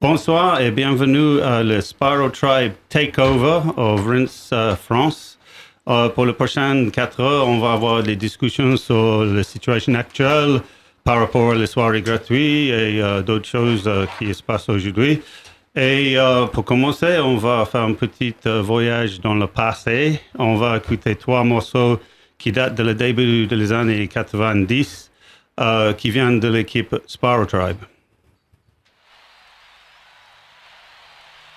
Bonsoir et bienvenue à le Sparrow Tribe Takeover au Rince euh, France. Euh, pour les prochaines quatre heures, on va avoir des discussions sur la situation actuelle par rapport aux soirées gratuites et euh, d'autres choses qui se passent aujourd'hui. Et pour commencer, on va faire un petit voyage dans le passé. On va écouter trois morceaux qui datent de le début des années 90, qui viennent de l'équipe Sparrow Tribe.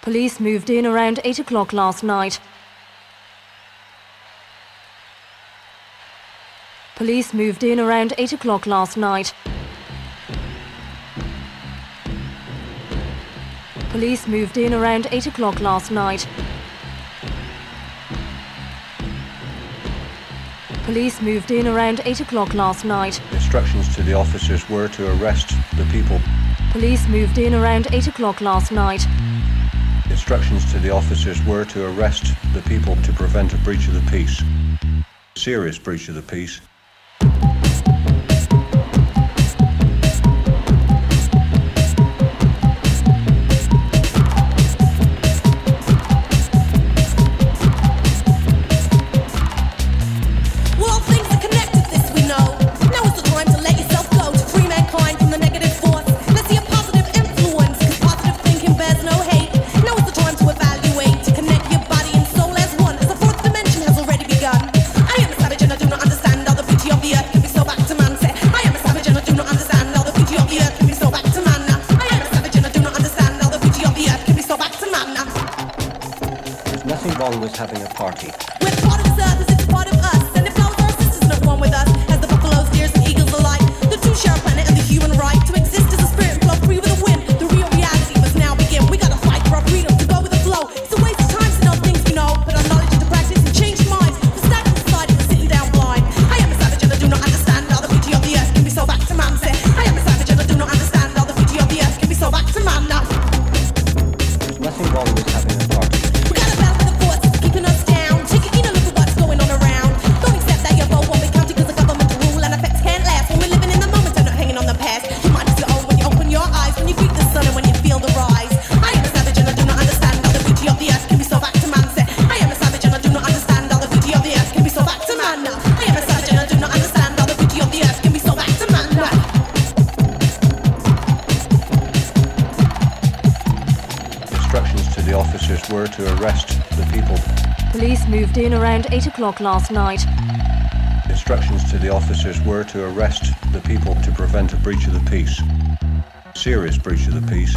Police moved in around 8 o'clock last night. Police moved in around 8 o'clock last night. Police moved in around 8 o'clock last night. Police moved in around 8 o'clock last night. Instructions to the officers were to arrest the people. Police moved in around 8 o'clock last night. Instructions to the officers were to arrest the people to prevent a breach of the peace. Serious breach of the peace. Having a party. Around 8 o'clock last night. Instructions to the officers were to arrest the people to prevent a breach of the peace. Serious breach of the peace.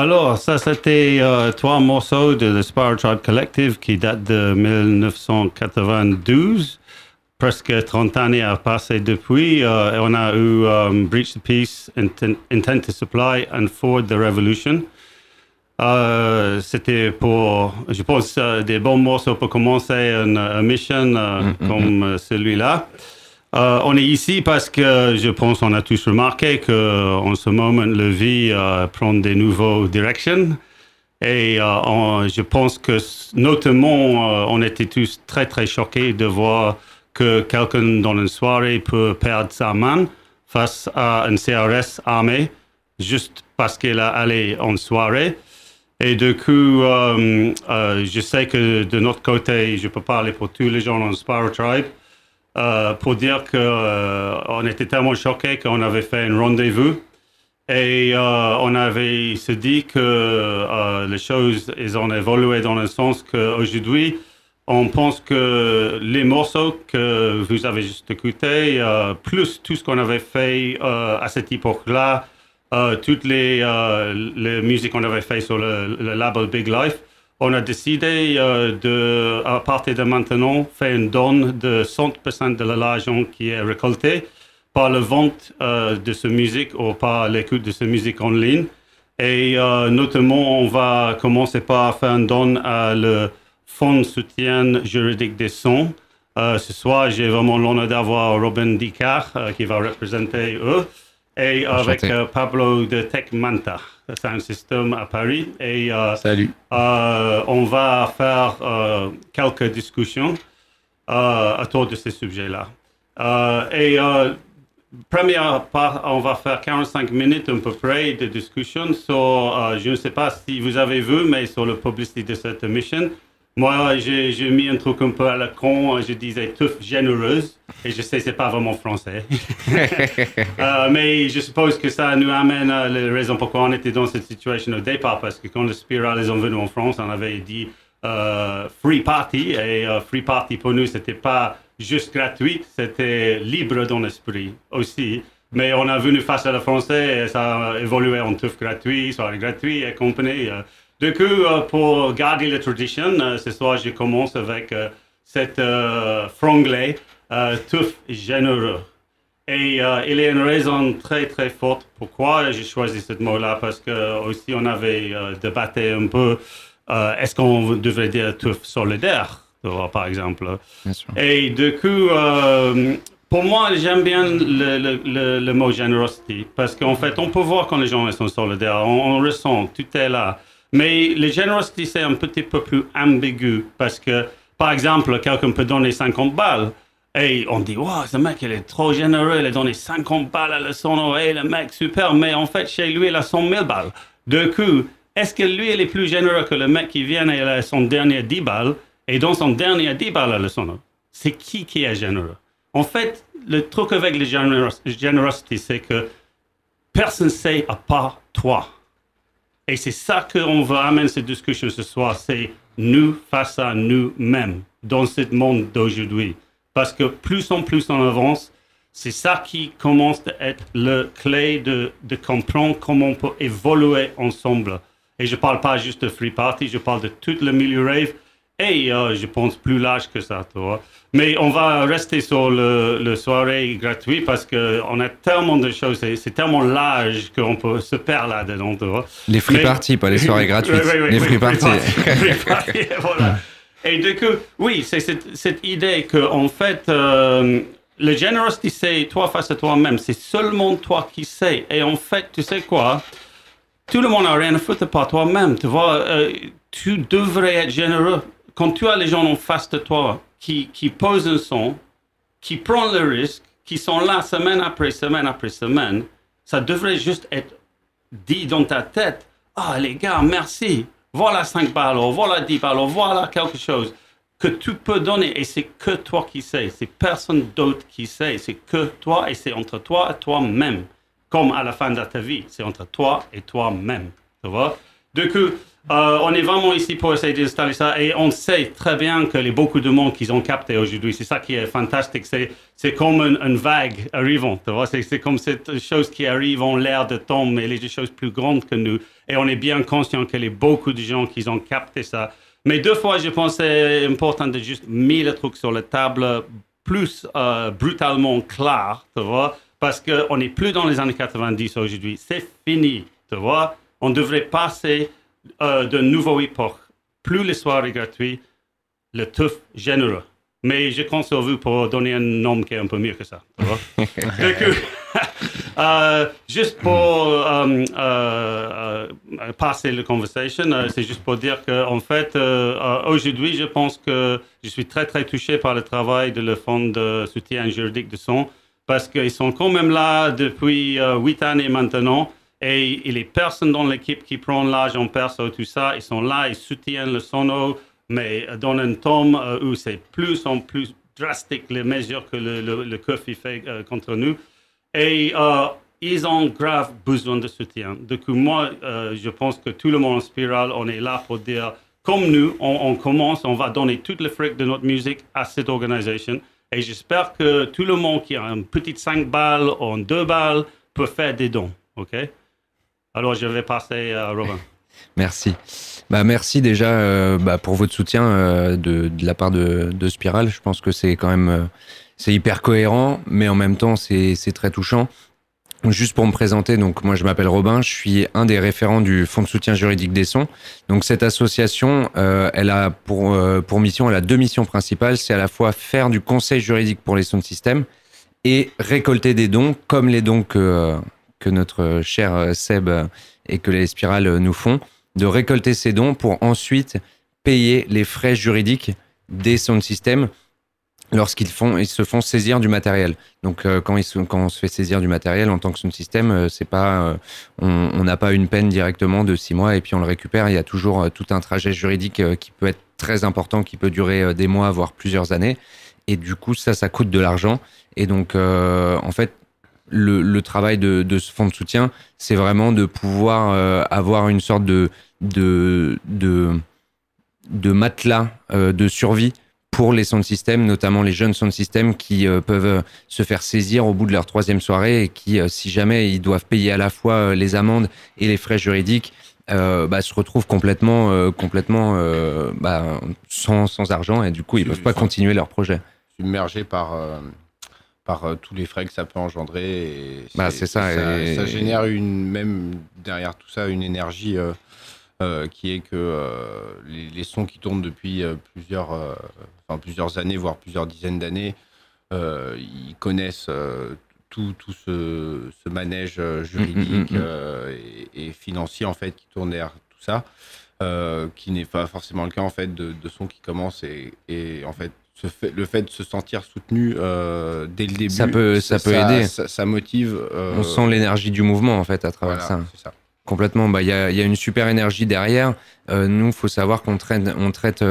Alors, ça, c'était euh, trois morceaux de The Spiral Tribe Collective qui datent de 1992. Presque 30 années a passé depuis. euh, et on a eu um, Breach the Peace, Intent, Intent to Supply and Forward the Revolution. Euh, c'était pour, je pense, des bons morceaux pour commencer une, une mission euh, comme euh, celui-là. Euh, on est ici parce que je pense qu'on a tous remarqué qu'en ce moment, le vie euh, prend des nouvelles directions. Et euh, je pense que, notamment, euh, on était tous très, très choqués de voir que quelqu'un dans une soirée peut perdre sa main face à un CRS armé juste parce qu'elle a allé en soirée. Et du coup, euh, euh, je sais que de notre côté, je peux parler pour tous les gens dans Sparrow Tribe, euh, pour dire qu'on était tellement choqués qu'on avait fait un rendez-vous. Et euh, on avait se dit que euh, les choses elles ont évolué dans le sens qu'aujourd'hui, on pense que les morceaux que vous avez juste écoutés, euh, plus tout ce qu'on avait fait euh, à cette époque-là, euh, toutes les, euh, les musiques qu'on avait fait sur le, le label Big Life, on a décidé euh, de, à partir de maintenant, faire une donne de 100% de l'argent qui est récolté par la vente euh, de ce musique ou par l'écoute de ce musique en ligne. Et euh, notamment, on va commencer par faire une donne à le Fonds de soutien juridique des sons. Euh, ce soir, j'ai vraiment l'honneur d'avoir Robin Dicard euh, qui va représenter eux et avec Enchanté. euh, Pablo de Tech Manta. C'est un système à Paris. Et euh, Salut. euh, on va faire quelques discussions autour de ces sujets-là. Et première part, on va faire 45 minutes à peu près de discussion sur, je ne sais pas si vous avez vu, mais sur la publicité de cette mission. Moi, j'ai mis un truc un peu à la con, je disais tough, généreuse, et je sais, c'est pas vraiment français. Euh, mais je suppose que ça nous amène à la raison pourquoi on était dans cette situation au départ, parce que quand le Spiral est venu en France, on avait dit euh, free party, et euh, free party pour nous, c'était pas juste gratuit, c'était libre dans l'esprit aussi. Mais on a venu face à le français et ça a évolué en tout gratuit, soirée gratuit et compagnie. Du coup, euh, pour garder la tradition, euh, ce soir, je commence avec euh, cette franglais, tout généreux. Et euh, il y a une raison très très forte pourquoi j'ai choisi ce mot-là, parce que aussi on avait euh, débatté un peu, euh, est-ce qu'on devrait dire tout solidaire, par exemple. Bien sûr. Et du coup, pour moi, j'aime bien le, le, le, le mot generosity parce qu'en fait, on peut voir quand les gens sont solidaires, on, on ressent, tout est là. Mais le generosity, c'est un petit peu plus ambigu parce que, par exemple, quelqu'un peut donner 50 balles et on dit, wow, ce mec, il est trop généreux, il a donné 50 balles à son oreille, le mec, super, mais en fait, chez lui, il a 100 000 balles. Du coup, est-ce que lui, il est plus généreux que le mec qui vient et il a son dernier 10 balles et dans son dernier 10 balles à oreille? C'est qui qui est généreux? En fait, le truc avec le généros- generosity, c'est que personne ne sait à part toi. Et c'est ça qu'on veut amener cette discussion ce soir, c'est nous face à nous-mêmes dans ce monde d'aujourd'hui. Parce que plus en plus on avance, c'est ça qui commence à être le clé de, de comprendre comment on peut évoluer ensemble. Et je parle pas juste de Free Party, je parle de tout le milieu rave et euh, je pense plus large que ça, tu vois. Mais on va rester sur le, le soirée gratuit parce qu'on a tellement de choses, c'est tellement large qu'on peut se perdre là-dedans, tu vois. Les free Mais- parties, pas les soirées gratuites. Oui, oui, oui, les free parties. free party, voilà. Et du coup, oui, c'est cette, cette idée que en fait, euh, le generosity, c'est toi face à toi-même. C'est seulement toi qui sais. Et en fait, tu sais quoi? Tout le monde n'a rien à foutre par toi-même. Tu vois, euh, tu devrais être généreux. Quand tu as les gens en face de toi qui, posent un son, qui prennent le risque, qui sont là semaine après semaine après semaine, ça devrait juste être dit dans ta tête, ah les gars, merci, voilà 5 balles, ou voilà 10 balles, ou voilà quelque chose que tu peux donner et c'est que toi qui sais, c'est personne d'autre qui sait, c'est que toi et c'est entre toi et toi-même. Comme à la fin de ta vie, c'est entre toi et toi-même. Tu vois? Du coup, Euh, on est vraiment ici pour essayer d'installer ça et on sait très bien que les beaucoup de monde qu'ils ont capté aujourd'hui, c'est ça qui est fantastique. C'est, comme une, vague arrivant. C'est, comme cette chose qui arrive en l'air de temps, mais les choses plus grandes que nous. Et on est bien conscient qu'il y a beaucoup de gens qui ont capté ça. Mais deux fois, je pense que c'est important de juste mettre le truc sur la table plus euh, brutalement clair, tu vois, parce qu'on n'est plus dans les années 90 aujourd'hui. C'est fini, tu vois. On devrait passer euh, de nouveau époque. Plus les soirées gratuites, le teuf généreux. Mais je compte sur vous pour donner un nom qui est un peu mieux que ça. euh, juste pour euh, euh, passer la conversation, c'est juste pour dire qu'en en fait, aujourd'hui, je pense que je suis très, très touché par le travail de le Fonds de soutien juridique de son, parce qu'ils sont quand même là depuis huit années maintenant. Et, et les personnes dans l'équipe qui prennent en perso, tout ça, ils sont là, ils soutiennent le sono, mais dans un temps euh, où c'est plus en plus drastique les mesures que le, le, le COF il fait euh, contre nous. Et euh, ils ont grave besoin de soutien. Coup, moi, je pense que tout le monde en spirale, on est là pour dire, comme nous, on, commence, on va donner tout le fric de notre musique à cette organisation. Et j'espère que tout le monde qui a une petite 5 balles ou une 2 balles peut faire des dons. OK? Alors, je vais passer à Robin. Merci. Bah, merci déjà euh, bah, pour votre soutien euh, de, de la part de, de Spiral. Je pense que c'est quand même euh, c'est hyper cohérent, mais en même temps c'est très touchant. Juste pour me présenter, donc moi je m'appelle Robin, je suis un des référents du Fonds de soutien juridique des sons. Donc cette association, elle a pour pour mission, elle a deux missions principales, c'est à la fois faire du conseil juridique pour les sound systems et récolter des dons, comme les dons que que notre cher euh, Seb et que les spirales nous font, de récolter ces dons pour ensuite payer les frais juridiques des sound systems lorsqu'ils font, ils se font saisir du matériel. Donc euh, quand, ils quand on se fait saisir du matériel en tant que sound system, euh, pas, on n'a pas une peine directement de six mois et puis on le récupère. Il y a toujours tout un trajet juridique qui peut être très important, qui peut durer des mois, voire plusieurs années. Et du coup, ça, ça coûte de l'argent. Et donc, en fait, le, le travail de, de ce fonds de soutien, c'est vraiment de pouvoir euh, avoir une sorte de, de, de, de matelas euh, de survie pour les sound systems, notamment les jeunes sound systems qui euh, peuvent se faire saisir au bout de leur troisième soirée et qui, si jamais ils doivent payer à la fois les amendes et les frais juridiques, bah, se retrouvent complètement, complètement bah, sans, sans argent et du coup ils peuvent pas continuer leur projet. submergé par, par euh, tous les frais que ça peut engendrer. Bah, c'est ça, Ça, et- ça génère une, même derrière tout ça une énergie euh, euh, qui est que euh, les, les sons qui tournent depuis euh, plusieurs, enfin, plusieurs années, voire plusieurs dizaines d'années, ils connaissent tout, tout ce, ce manège juridique Mm, mm, mm, et, et financier en fait qui tourne derrière tout ça. qui n'est pas forcément le cas en fait de, de sons qui commencent et, et en fait fait- le fait de se sentir soutenu euh, dès le début Ça peut- ça peut aider. ça, ça motive euh, On sent l'énergie du mouvement en fait à travers voilà, ça. ça. Complètement. Bah, il y a, il y a une super énergie derrière. Euh, nous, faut savoir qu'on traite, on traite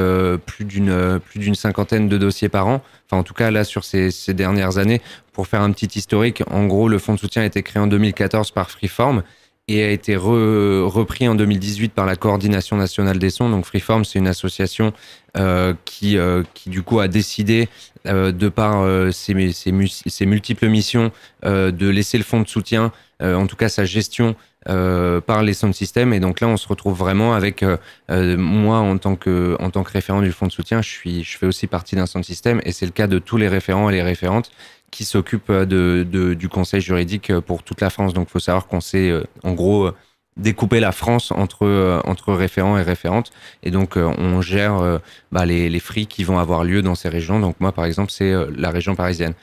plus d'une plus d'une cinquantaine de dossiers par an. Enfin, en tout cas, là, sur ces, ces dernières années, pour faire un petit historique, en gros, le fonds de soutien a été créé en 2014 par Freeform et a été re- repris en 2018 par la coordination nationale des sons. Donc, Freeform, c'est une association euh, qui, euh, qui du coup a décidé, euh, de par euh, ses, ses, ses multiples missions, euh, de laisser le fonds de soutien, euh, en tout cas sa gestion euh, par les sound systems. Et donc là, on se retrouve vraiment avec euh, euh, moi en tant que en tant que référent du fonds de soutien. Je suis, je fais aussi partie d'un sound system, et c'est le cas de tous les référents et les référentes qui s'occupent euh, de, de- du conseil juridique euh, pour toute la France. Donc, faut savoir qu'on euh, en gros découpé la France entre entre référents et référentes, et donc on gère bah, les les free qui vont avoir lieu dans ces régions. Donc moi, par exemple, c'est la région parisienne.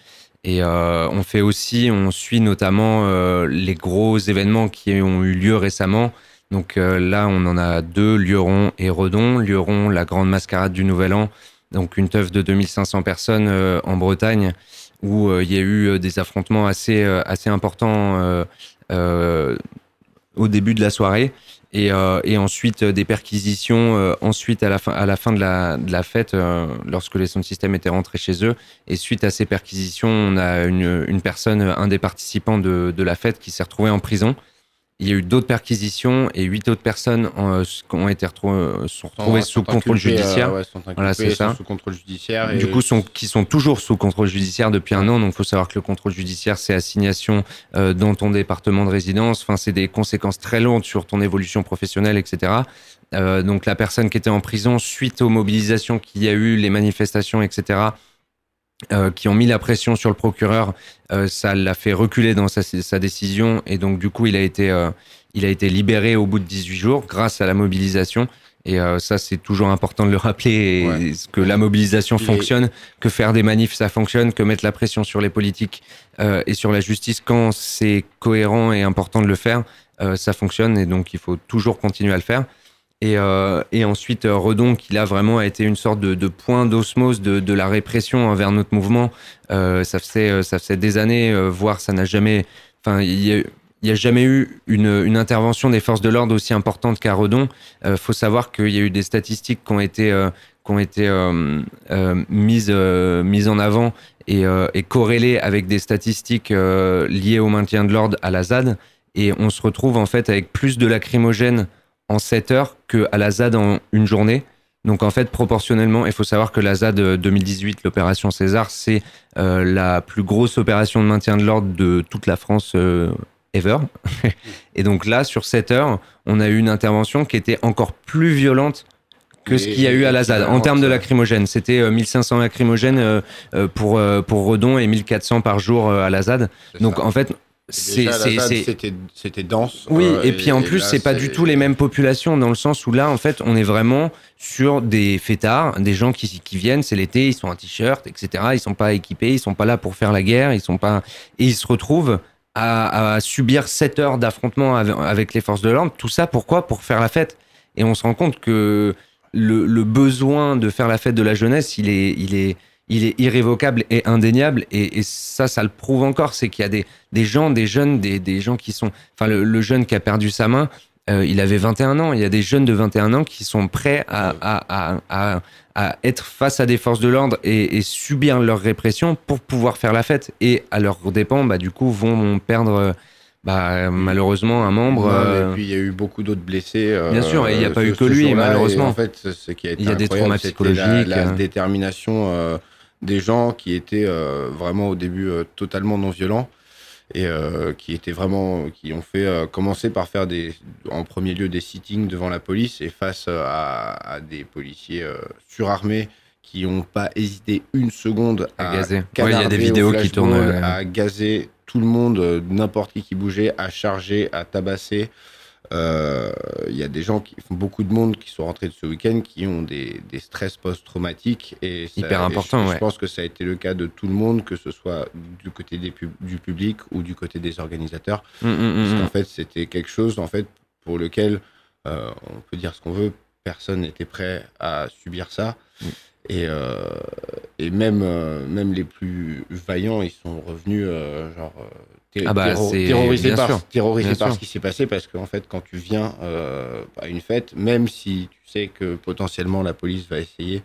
Et euh, on fait aussi, on suit notamment euh, les gros événements qui ont eu lieu récemment. Donc euh, là, on en a deux, Lioron et Redon. Lioron, la grande mascarade du Nouvel An, donc une teuf de 2500 personnes en Bretagne, où il y a eu des affrontements assez, assez importants au début de la soirée. Et, euh, et ensuite euh, des perquisitions euh, ensuite à la fin à la fin de la, de la fête euh, lorsque les sound systems étaient rentrés chez eux. Et suite à ces perquisitions on a une, une personne un des participants de, de la fête qui s'est retrouvé en prison il y a eu d'autres perquisitions et huit autres personnes euh, ont été retrouvées, sont retrouvées sous contrôle euh, judiciaire. ouais, sont inculpés, Voilà, c'est ça. sous contrôle judiciaire. et- du coup, sont, qui sont toujours sous contrôle judiciaire depuis un an. Donc, faut savoir que le contrôle judiciaire, c'est assignation euh, dans ton département de résidence. Enfin, c'est des conséquences très lourdes sur ton évolution professionnelle, etc. Euh, donc, la personne qui était en prison suite aux mobilisations qu'il y a eu, les manifestations, etc. euh, qui ont mis la pression sur le procureur, euh, ça l'a fait reculer dans sa, sa décision et donc du coup il a été euh, il a été libéré au bout de 18 jours grâce à la mobilisation et ça c'est toujours important de le rappeler et Ouais. que la mobilisation fonctionne, que faire des manifs ça fonctionne, que mettre la pression sur les politiques et sur la justice quand c'est cohérent et important de le faire, ça fonctionne et donc il faut toujours continuer à le faire. Et, euh, et ensuite, euh, Redon, qui là vraiment a été une sorte de, de point d'osmose de, de la répression envers notre mouvement. Euh, ça faisait euh, ça faisait des années, euh, voire ça n'a jamais. Enfin, il y a, il a jamais eu une, une intervention des forces de l'ordre aussi importante qu'à Redon. Euh, faut savoir qu'il y a eu des statistiques qui ont été qui ont été mises mises en avant et, et corrélées avec des statistiques liées au maintien de l'ordre à la ZAD. Et on se retrouve en fait avec plus de lacrymogènes en 7 heures que à la ZAD en une journée. Donc en fait, proportionnellement, il faut savoir que la ZAD euh, 2018, l'opération César, c'est euh, la plus grosse opération de maintien de l'ordre de toute la France euh, ever. Et donc là, sur 7 heures, on a eu une intervention qui était encore plus violente que ce qu'il y a eu à la ZAD. En termes de ça. lacrymogènes, c'était euh, 1500 lacrymogènes euh, euh, pour, pour Redon et 1400 par jour à la ZAD. Donc ça. en fait, C'était c'était dense. oui, euh, et puis en plus, c'est pas du tout les mêmes populations dans le sens où là, en fait, on est vraiment sur des fêtards, des gens qui, qui viennent, c'est l'été, ils sont en t-shirt, etc. Ils sont pas équipés, ils sont pas là pour faire la guerre, ils sont pas, et ils se retrouvent à, à subir 7 heures d'affrontement avec, avec les forces de l'ordre. Tout ça, pourquoi? Pour faire la fête. Et on se rend compte que le, le besoin de faire la fête de la jeunesse, il est, il est, il est irrévocable et indéniable. Et, et ça, ça le prouve encore, c'est qu'il y a des, des gens, des jeunes, des, des gens qui sont... Enfin, le, le jeune qui a perdu sa main, euh, il avait 21 ans. Il y a des jeunes de 21 ans qui sont prêts à, à, à, être face à des forces de l'ordre et, et subir leur répression pour pouvoir faire la fête. Et à leur dépens, bah, du coup, vont perdre bah, malheureusement un membre. Mais euh, puis il y a eu beaucoup d'autres blessés. euh, Bien sûr, et il y a pas eu que lui, malheureusement. et en fait, ce- qui a été Il y a des traumas psychologiques, La, la détermination euh, des gens qui étaient euh, vraiment au début euh, totalement non violents et euh, qui étaient vraiment, qui ont fait euh, commencer par faire des, en premier lieu des sittings devant la police et face à, à des policiers euh, surarmés qui n'ont pas hésité une seconde À à, gazer. Ouais, il y a des vidéos qui tournent, à gazer tout le monde, n'importe qui qui bougeait, à charger, à tabasser. Euh, Il y a des gens qui font beaucoup de monde qui sont rentrés de ce week-end qui ont des, des stress post-traumatiques et ça- Hyper et important, je, ouais. je pense que ça a été le cas de tout le monde, que ce soit du côté des pub- du public ou du côté des organisateurs. hum, hum, hum, Parce hum. qu'en fait, c'était quelque chose en fait pour lequel euh, on peut dire ce qu'on veut, personne n'était prêt à subir ça. Et, euh, et même, euh, même les plus vaillants, ils sont revenus euh, genre euh, Ah bah, terro- c'est- terrorisés, bien par, sûr. ce qui s'est passé parce qu'en fait, quand tu viens euh, à une fête, même si tu sais que potentiellement la police va essayer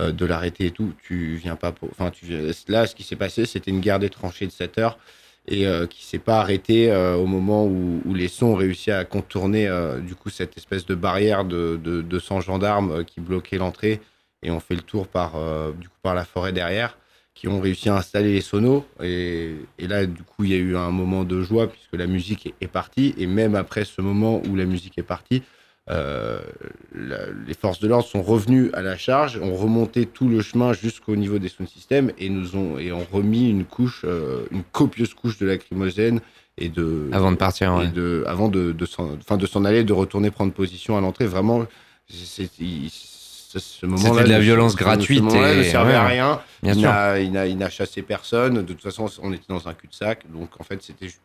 euh, de l'arrêter et tout, tu viens pas pour. Enfin, tu là, ce qui s'est passé, c'était une guerre des tranchées de 7 heures et euh, qui s'est pas arrêté euh, au moment où, où les sons ont réussi à contourner du coup cette espèce de barrière de, de, de 100 gendarmes qui bloquaient l'entrée et ont fait le tour par du coup par la forêt derrière qui ont réussi à installer les sonos et, et là du coup il y a eu un moment de joie puisque la musique est, est partie et même après ce moment où la musique est partie euh, la- les forces de l'ordre sont revenues à la charge, ont remonté tout le chemin jusqu'au niveau des sound systems et nous ont et ont remis une couche, euh, une copieuse couche de lacrymogène et de Avant de partir, ouais. de avant de, de s'en de aller, de retourner prendre position à l'entrée. Vraiment, c'est ce- ce moment-là C'était de la violence ce- gratuite Ce moment-là ne et- servait à rien. Bien il n'a chassé personne. De toute façon, on était dans un cul-de-sac. Donc en fait, c'était ju-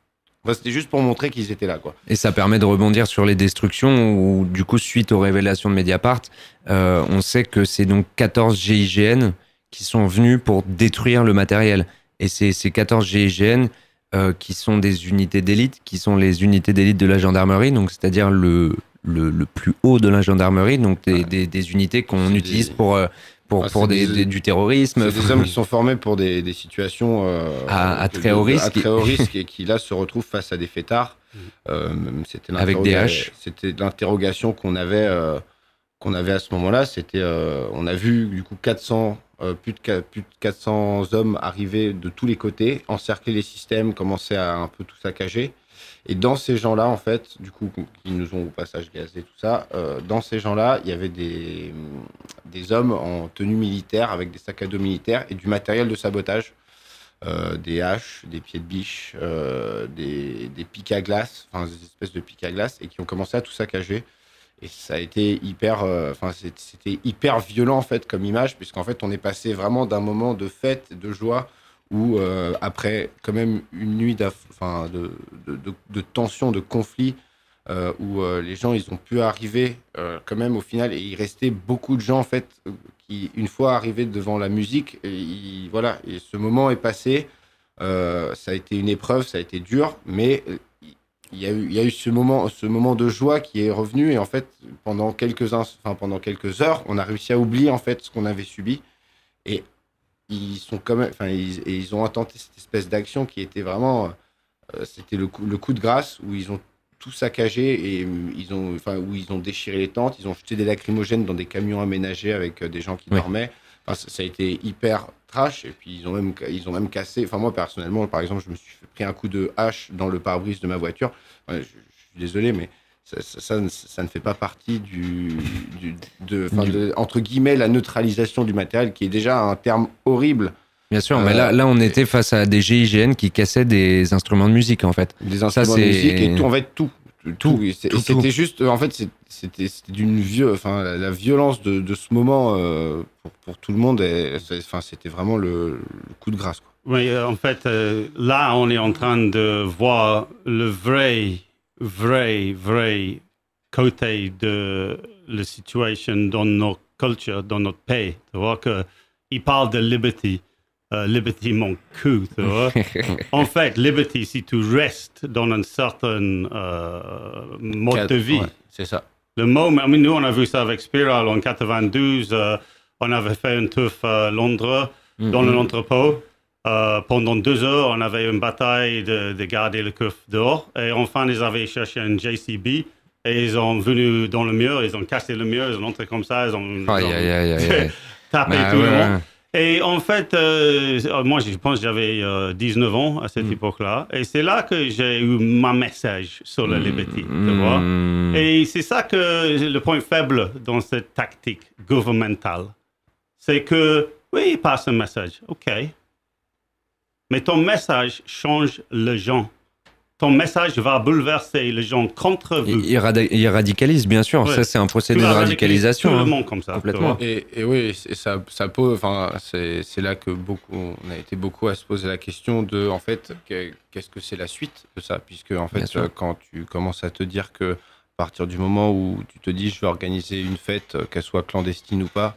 enfin, c'était juste pour montrer qu'ils étaient là, quoi. Et ça permet de rebondir sur les destructions où, du coup, suite aux révélations de Mediapart, euh, on sait que c'est donc 14 GIGN qui sont venus pour détruire le matériel. Et c'est ces 14 GIGN euh, qui sont des unités d'élite, qui sont les unités d'élite de la gendarmerie, donc c'est-à-dire le, le, le plus haut de la gendarmerie, donc des, des, des unités qu'on utilise des- pour, euh, pour, Ah, pour des, des- du terrorisme. C'est des hommes qui sont formés pour des, des situations euh, À- très haut risque. à très haut risque et qui là se retrouvent face à des fêtards. Euh, c'était Avec des haches. C'était l'interrogation qu'on avait euh, qu'on avait à ce moment-là. C'était on a vu du coup 400 euh, plus de qua- plus de 400 hommes arriver de tous les côtés, encercler les systèmes, commencer à un peu tout saccager. Et dans ces gens-là, en fait, du coup, qui nous ont au passage gazé tout ça, euh, dans ces gens-là, il y avait des, des hommes en tenue militaire avec des sacs à dos militaires et du matériel de sabotage, euh, des haches, des pieds de biche, euh, des, des pics à glace, enfin des espèces de pics à glace, et qui ont commencé à tout saccager. Et ça a été hyper, enfin c'était hyper violent en fait comme image, puisqu'en fait on est passé vraiment d'un moment de fête, de joie, où euh, après quand même une nuit de, tension, de conflit, euh, où euh, les gens ils ont pu arriver quand même au final, et il restait beaucoup de gens en fait qui une fois arrivés devant la musique, et voilà, et ce moment est passé. Ça a été une épreuve, ça a été dur, mais il y a eu, ce moment, ce moment de joie qui est revenu et en fait pendant quelques enfin pendant quelques heures, on a réussi à oublier en fait ce qu'on avait subi et ils sont quand même, enfin ils, et ils ont intenté cette espèce d'action qui était vraiment, euh, c'était le coup, le coup de grâce où ils ont tout saccagé et euh, ils ont, enfin où ils ont déchiré les tentes, ils ont jeté des lacrymogènes dans des camions aménagés avec euh, des gens qui Oui. dormaient. Enfin, ça, ça a été hyper trash et puis ils ont même ils ont même cassé. Enfin moi personnellement, par exemple, je me suis pris un coup de hache dans le pare-brise de ma voiture. Je suis désolé, mais ça, ça, ça ne- ça ne fait pas partie du, du de, enfin, Du- de- entre guillemets la neutralisation du matériel qui est déjà un terme horrible. Bien sûr, mais Euh, là, là, on était face à des GIGN qui cassaient des instruments de musique, en fait. Des instruments c'est- de musique et tout en fait tout. Tout, c'était juste, en fait, c'était c'était d'une vieux, enfin, la, violence de, de ce moment euh, pour, pour tout le monde, enfin, c'était vraiment le, le coup de grâce. Quoi. Oui, euh, en fait, euh, là, on est en train de voir le vrai, vrai, vrai côté de la situation dans notre culture, dans notre pays. Tu vois que il parle de liberty. Euh, liberty, mon cul, tu vois. en fait, liberty, si tu restes dans un certain euh, mode de vie. Ouais, c'est ça. Le moment, I mean, nous, on a vu ça avec Spiral en 92. euh, on avait fait un tour à Londres, dans Mhm. un entrepôt. Euh, pendant deux heures, on avait une bataille de, de garder le coffre dehors. Et enfin, ils avaient cherché un JCB. Et ils ont venu dans le mur, ils ont cassé le mur, ils ont entré comme ça, ils ont, ils tapé Bah, tout le monde. Et en fait, euh, moi, je pense que j'avais euh, 19 ans à cette Mm. époque-là. Et c'est là que j'ai eu ma message sur la liberté, tu Mm. vois. Et c'est ça que le point faible dans cette tactique gouvernementale. C'est que, oui, il passe un message, OK. Mais ton message change les gens. Ton message va bouleverser les gens contre vous. Il, il rada- il radicalise, bien sûr. Ouais. Ça, c'est un procédé de radicalisation. Tout le hein. monde comme ça. Complètement. Et, et oui, c'est- ça, ça pose, enfin, c'est là que beaucoup, on a été beaucoup à se poser la question de, en fait, que- qu'est-ce que c'est la suite de ça, puisque en fait, euh, quand tu commences à te dire que, à partir du moment où tu te dis, je vais organiser une fête, euh, qu'elle soit clandestine ou pas,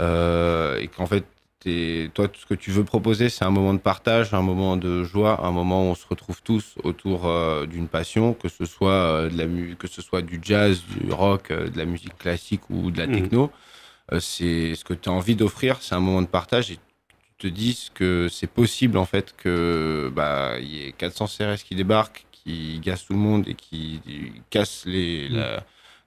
euh, et qu'en fait, toi, tout ce que tu veux proposer, c'est un moment de partage, un moment de joie, un moment où on se retrouve tous autour euh, d'une passion, que ce soit euh, de la que ce soit du jazz, du rock, euh, de la musique classique ou de la Mhm. techno. C'est ce que tu as envie d'offrir, c'est un moment de partage et tu te dis que c'est possible en fait que bah il y ait 400 CRS qui débarquent, qui gassent tout le monde et qui cassent les la-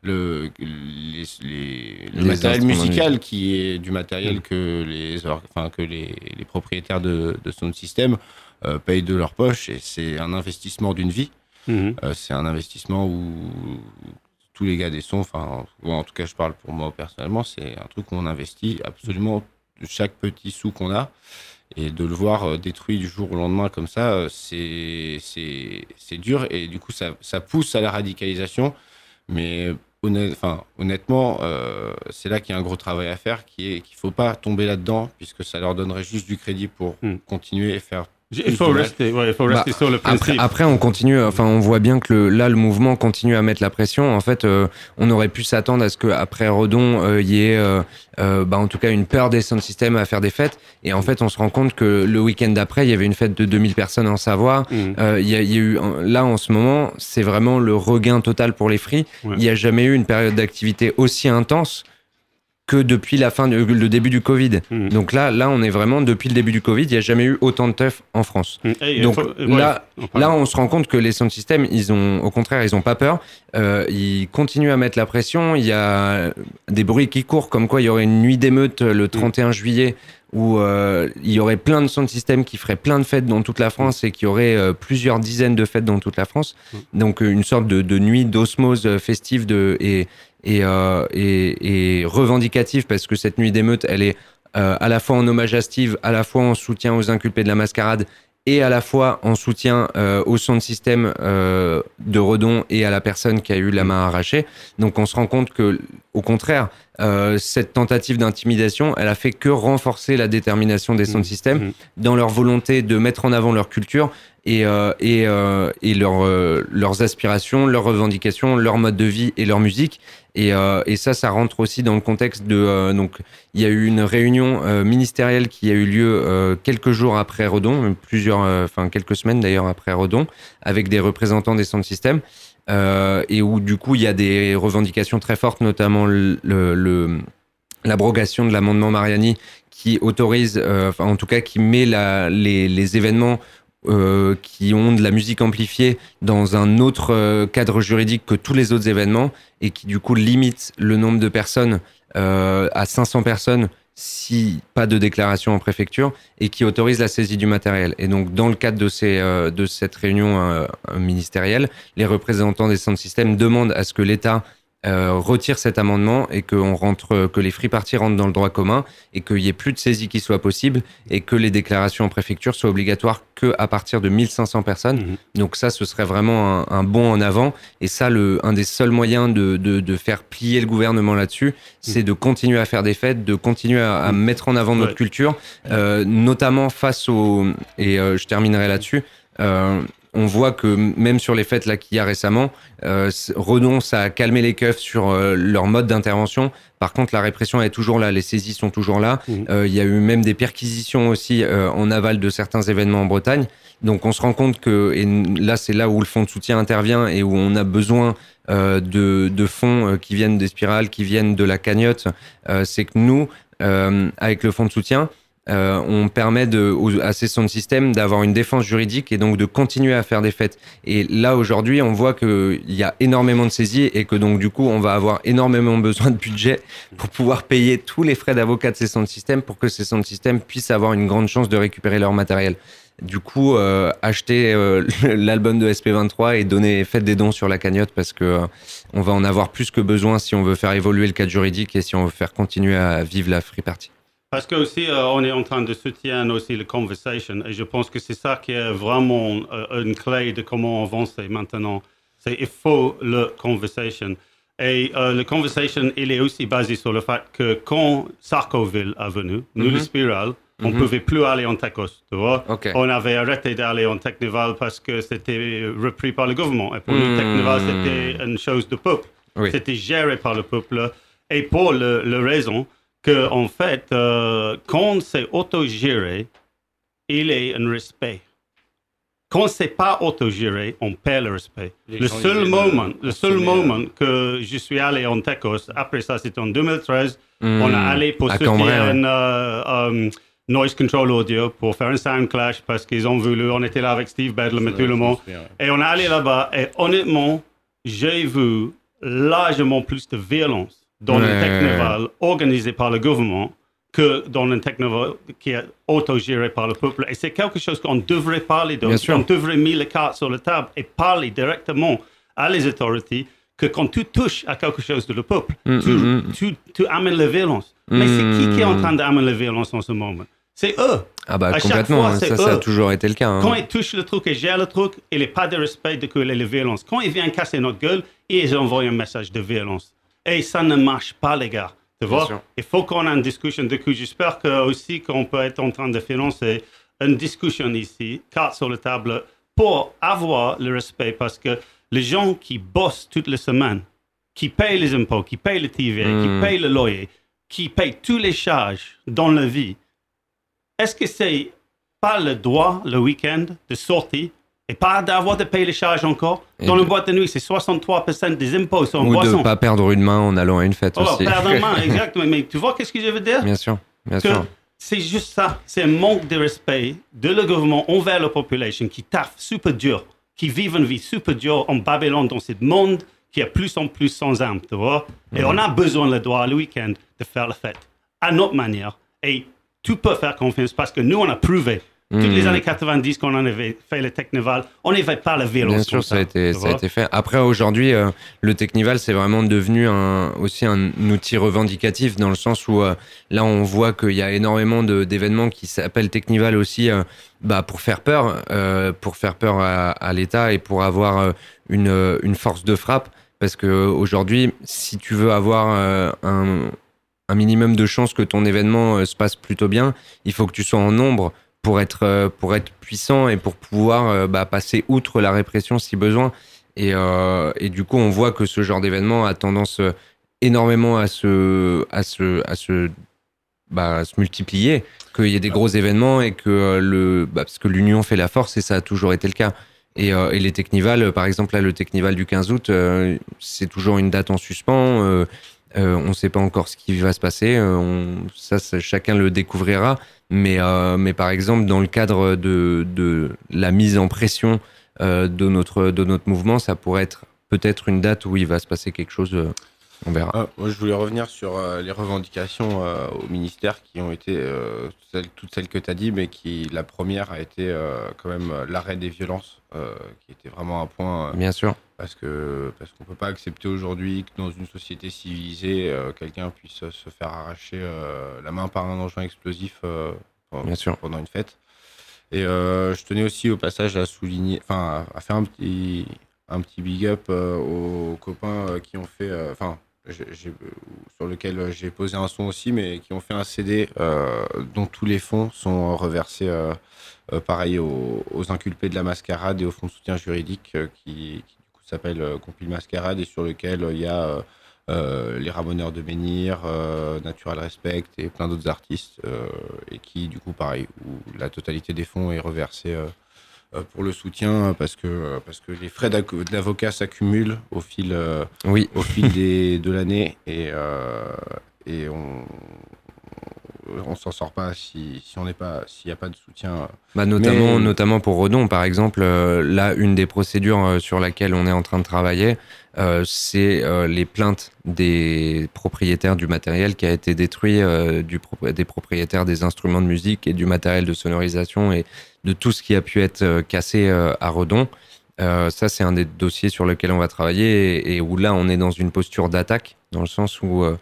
le, les, les- le Les matériel musical qui est du matériel que les enfin que les, les propriétaires de, de sound system euh, payent de leur poche et c'est un investissement d'une vie. Mhm. Euh, c'est un investissement où tous les gars des sons, enfin, ou en tout cas, je parle pour moi personnellement, c'est un truc où on investit absolument chaque petit sou qu'on a. Et de le voir euh, détruit du jour au lendemain comme ça, c'est dur et du coup, ça, ça pousse à la radicalisation. Mais honnête, enfin, honnêtement, euh, c'est là qu'il y a un gros travail à faire, qui est qu'il faut pas tomber là-dedans, puisque ça leur donnerait juste du crédit pour Hmm. continuer et faire. Il faut rester, ouais, il faut Bah, rester sur le Après, principe. après, on continue. Enfin, on voit bien que le, là, le mouvement continue à mettre la pression. En fait, euh, on aurait pu s'attendre à ce qu'après Redon, euh, il y ait, euh, euh, bah, en tout cas, une peur des sound systems à faire des fêtes. Et en fait, on se rend compte que le week-end d'après, il y avait une fête de 2000 personnes en Savoie. Mhm. Euh, Il y, a, il y a eu là en ce moment, c'est vraiment le regain total pour les. Ouais. Il n'y a jamais eu une période d'activité aussi intense que depuis la fin, du- le début du Covid. Mm. Donc là, là, on est vraiment depuis le début du Covid. Il n'y a jamais eu autant de teuf en France. Il Donc faut- là, Là, on se rend compte que les sound systems, ils ont, au contraire, ils ont pas peur. Euh, ils continuent à mettre la pression. Il y a des bruits qui courent, comme quoi il y aurait une nuit d'émeute le 31 juillet où euh, il y aurait plein de sound systems qui feraient plein de fêtes dans toute la France et qui aurait euh, plusieurs dizaines de fêtes dans toute la France. Donc euh, une sorte de, de nuit d'osmose festive de, et, et, euh, et, et revendicative parce que cette nuit d'émeute, elle est euh, à la fois en hommage à Steve, à la fois en soutien aux inculpés de la mascarade et à la fois en soutien euh, au sound system euh, de Redon et à la personne qui a eu la main arrachée. Donc on se rend compte que, au contraire, euh, cette tentative d'intimidation, elle a fait que renforcer la détermination des sound systems Mhm. dans leur volonté de mettre en avant leur culture et, euh, et, euh, et leur, euh, leurs aspirations, leurs revendications, leur mode de vie et leur musique. Et, euh, et ça, ça rentre aussi dans le contexte de... euh, donc, il y a eu une réunion ministérielle qui a eu lieu euh, quelques jours après Redon, plusieurs, enfin quelques semaines d'ailleurs après Redon, avec des représentants des sound systems, euh, et où du coup il y a des revendications très fortes, notamment l'abrogation de l'amendement Mariani qui autorise, euh, enfin en tout cas qui met les, événements euh, qui ont de la musique amplifiée dans un autre cadre juridique que tous les autres événements et qui du coup limite le nombre de personnes à 500 personnes si pas de déclaration en préfecture et qui autorise la saisie du matériel. Et donc dans le cadre de, euh, cette réunion euh, ministérielle, les représentants des centres systèmes demandent à ce que l'État retire cet amendement et qu'on rentre, que les free parties rentrent dans le droit commun et qu'il n'y ait plus de saisie qui soit possible et que les déclarations en préfecture soient obligatoires que à partir de 1500 personnes. Mhm. Donc ça, ce serait vraiment un, un bond en avant. Et ça, le, un des seuls moyens de, de, de faire plier le gouvernement là-dessus, c'est de continuer à faire des fêtes, de continuer à, à mettre en avant notre Ouais. culture, euh, notamment face au... Et euh, je terminerai là-dessus. Euh, on voit que même sur les fêtes là qu'il y a récemment, euh, c- renonce à calmer les keufs sur euh, leur mode d'intervention. Par contre, la répression est toujours là, les saisies sont toujours là. Mhm. Euh, Il y a eu même des perquisitions aussi euh, en aval de certains événements en Bretagne. Donc on se rend compte que, et là c'est là où le fonds de soutien intervient et où on a besoin de, de fonds qui viennent des spirales, qui viennent de la cagnotte, c'est que nous, avec le fonds de soutien, euh, on permet de, aux- à ces sound systems d'avoir une défense juridique et donc de continuer à faire des fêtes. Et là aujourd'hui, on voit qu'il y a énormément de saisies et que donc du coup, on va avoir énormément besoin de budget pour pouvoir payer tous les frais d'avocat de ces sound systems pour que ces sound systems puissent avoir une grande chance de récupérer leur matériel. Du coup, euh, achetez euh, l'album de SP23 et donnez, faites des dons sur la cagnotte parce que euh, on va en avoir plus que besoin si on veut faire évoluer le cadre juridique et si on veut faire continuer à vivre la free party. Parce que aussi, euh, on est en train de soutenir aussi le conversation. Et je pense que c'est ça qui est vraiment euh, une clé de comment avancer maintenant. C'est il faut le conversation. Et euh, le conversation, il est aussi basé sur le fait que quand Sarcoville est venu, nous, les spirales, on ne Mhm. pouvait plus aller en Tacos, tu vois. On avait arrêté d'aller en Technival parce que c'était repris par le gouvernement. Et pour nous, Hmm. Technival, c'était une chose de peuple. Oui. C'était géré par le peuple. Et pour le, le raison que, en fait, euh, quand c'est autogéré, il est un respect. Quand c'est pas autogéré, on perd le respect. Les le seul viennent, moment, euh, le seul moment que je suis allé en Tecos, après ça, c'était en 2013, Hmm. on a allé pour Cambrai, ouais. un euh, euh, noise control audio pour faire un sound clash parce qu'ils ont voulu. On était là avec Steve Bedlam et tout le monde. Et on est allé là-bas et honnêtement, j'ai vu largement plus de violence dans Ouais, ouais, technoval organisé par le gouvernement que dans le technoval qui est autogéré par le peuple. Et c'est quelque chose qu'on devrait parler de. On devrait mettre les cartes sur la table et parler directement à les autorités que quand tu touches à quelque chose de le peuple, Mm, tu, mm, mm. tu, tu amènes la violence. Mais c'est qui qui est en train d'amener la violence en ce moment? C'est eux. Ah bah À complètement, fois, hein, ça, a toujours été le cas. hein. Quand ils touchent le truc et gèrent le truc, il n'y a pas de respect de que les violences. Quand ils viennent casser notre gueule, ils envoient un message de violence. Et ça ne marche pas, les gars. Tu vois? Il faut qu'on ait une discussion de coup. J'espère que aussi qu'on peut être en train de financer une discussion ici, carte sur la table, pour avoir le respect. Parce que les gens qui bossent toutes les semaines, qui payent les impôts, qui payent le TV, qui payent le loyer, qui payent tous les charges dans la vie, est-ce que c'est pas le droit le week-end de sortir et pas d'avoir de payer les charges encore. Et Dans de- le boîte de nuit, c'est 63% des impôts sont Ou de boisson. pas perdre une main en allant à une fête Oh, aussi. perdre une main, exactement. Mais tu vois qu'est-ce que je veux dire? Bien sûr, bien que sûr. c'est juste ça. C'est un manque de respect de le gouvernement envers la population qui taffe super dur, qui vit une vie super dure en Babylone dans ce monde qui est plus en plus sans âme, tu vois. Et on a besoin le droit le week-end de faire la fête à notre manière. Et tu peux faire confiance parce que nous, on a prouvé. Toutes les Mhm. années 90, quand on avait fait le Technival, on n'avait pas la violence. Bien sûr, ça a été, tu ça a vois. été fait. Après, aujourd'hui, euh, le Technival, c'est vraiment devenu un, aussi un outil revendicatif dans le sens où euh, là, on voit qu'il y a énormément d'événements qui s'appellent Technival aussi euh, bah, pour faire peur, pour faire peur à, à l'État et pour avoir une, une force de frappe. Parce que euh, aujourd'hui, si tu veux avoir un, un minimum de chances que ton événement se passe plutôt bien, il faut que tu sois en nombre pour être, euh, pour être puissant et pour pouvoir euh, bah, passer outre la répression si besoin. Et, euh, et du coup, on voit que ce genre d'événement a tendance énormément à se, à se, à se, bah, se multiplier, qu'il y ait des gros événements et que le, bah, parce que l'union fait la force et ça a toujours été le cas. Et, et les Technival, euh, par exemple, là, le Technival du 15 août, c'est toujours une date en suspens. on ne sait pas encore ce qui va se passer. ça, chacun le découvrira. Mais, euh, mais par exemple, dans le cadre de, de la mise en pression euh, de, notre, de notre mouvement, ça pourrait être peut-être une date où il va se passer quelque chose. euh, on verra. Ah, moi, je voulais revenir sur les revendications au ministère qui ont été celles- toutes celles que tu as dit, mais qui la première a été quand même l'arrêt des violences, qui était vraiment un point Bien sûr. Parce que parce qu'on peut pas accepter aujourd'hui que dans une société civilisée, euh, quelqu'un puisse se faire arracher euh, la main par un engin explosif euh, pendant- Bien sûr. pendant une fête. Et je tenais aussi au passage à souligner, enfin à faire un petit un petit big up aux copains qui ont fait, enfin sur lequel j'ai posé un son aussi, mais qui ont fait un CD dont tous les fonds sont reversés, pareil, aux, aux inculpés de la mascarade et au fonds de soutien juridique qui, s'appelle euh, Compile Mascarade et sur lequel euh, il y a euh, les Ramoneurs de Menhir, Natural Respect et plein d'autres artistes et qui du coup pareil où la totalité des fonds est reversée pour le soutien parce que parce que les frais d'avocat s'accumulent au fil Oui. au fil des, de l'année et, euh, et on on s'en sort pas si, si on n'est pas s'il n'y a pas de soutien Bah, notamment, Mais- notamment pour Redon, par exemple, euh, là, une des procédures euh, sur laquelle on est en train de travailler, euh, c'est euh, les plaintes des propriétaires du matériel qui a été détruit, euh, du des propriétaires des instruments de musique et du matériel de sonorisation et de tout ce qui a pu être euh, cassé euh, à Redon. Euh, ça, c'est un des dossiers sur lequel on va travailler et, et où là, on est dans une posture d'attaque, dans le sens où euh,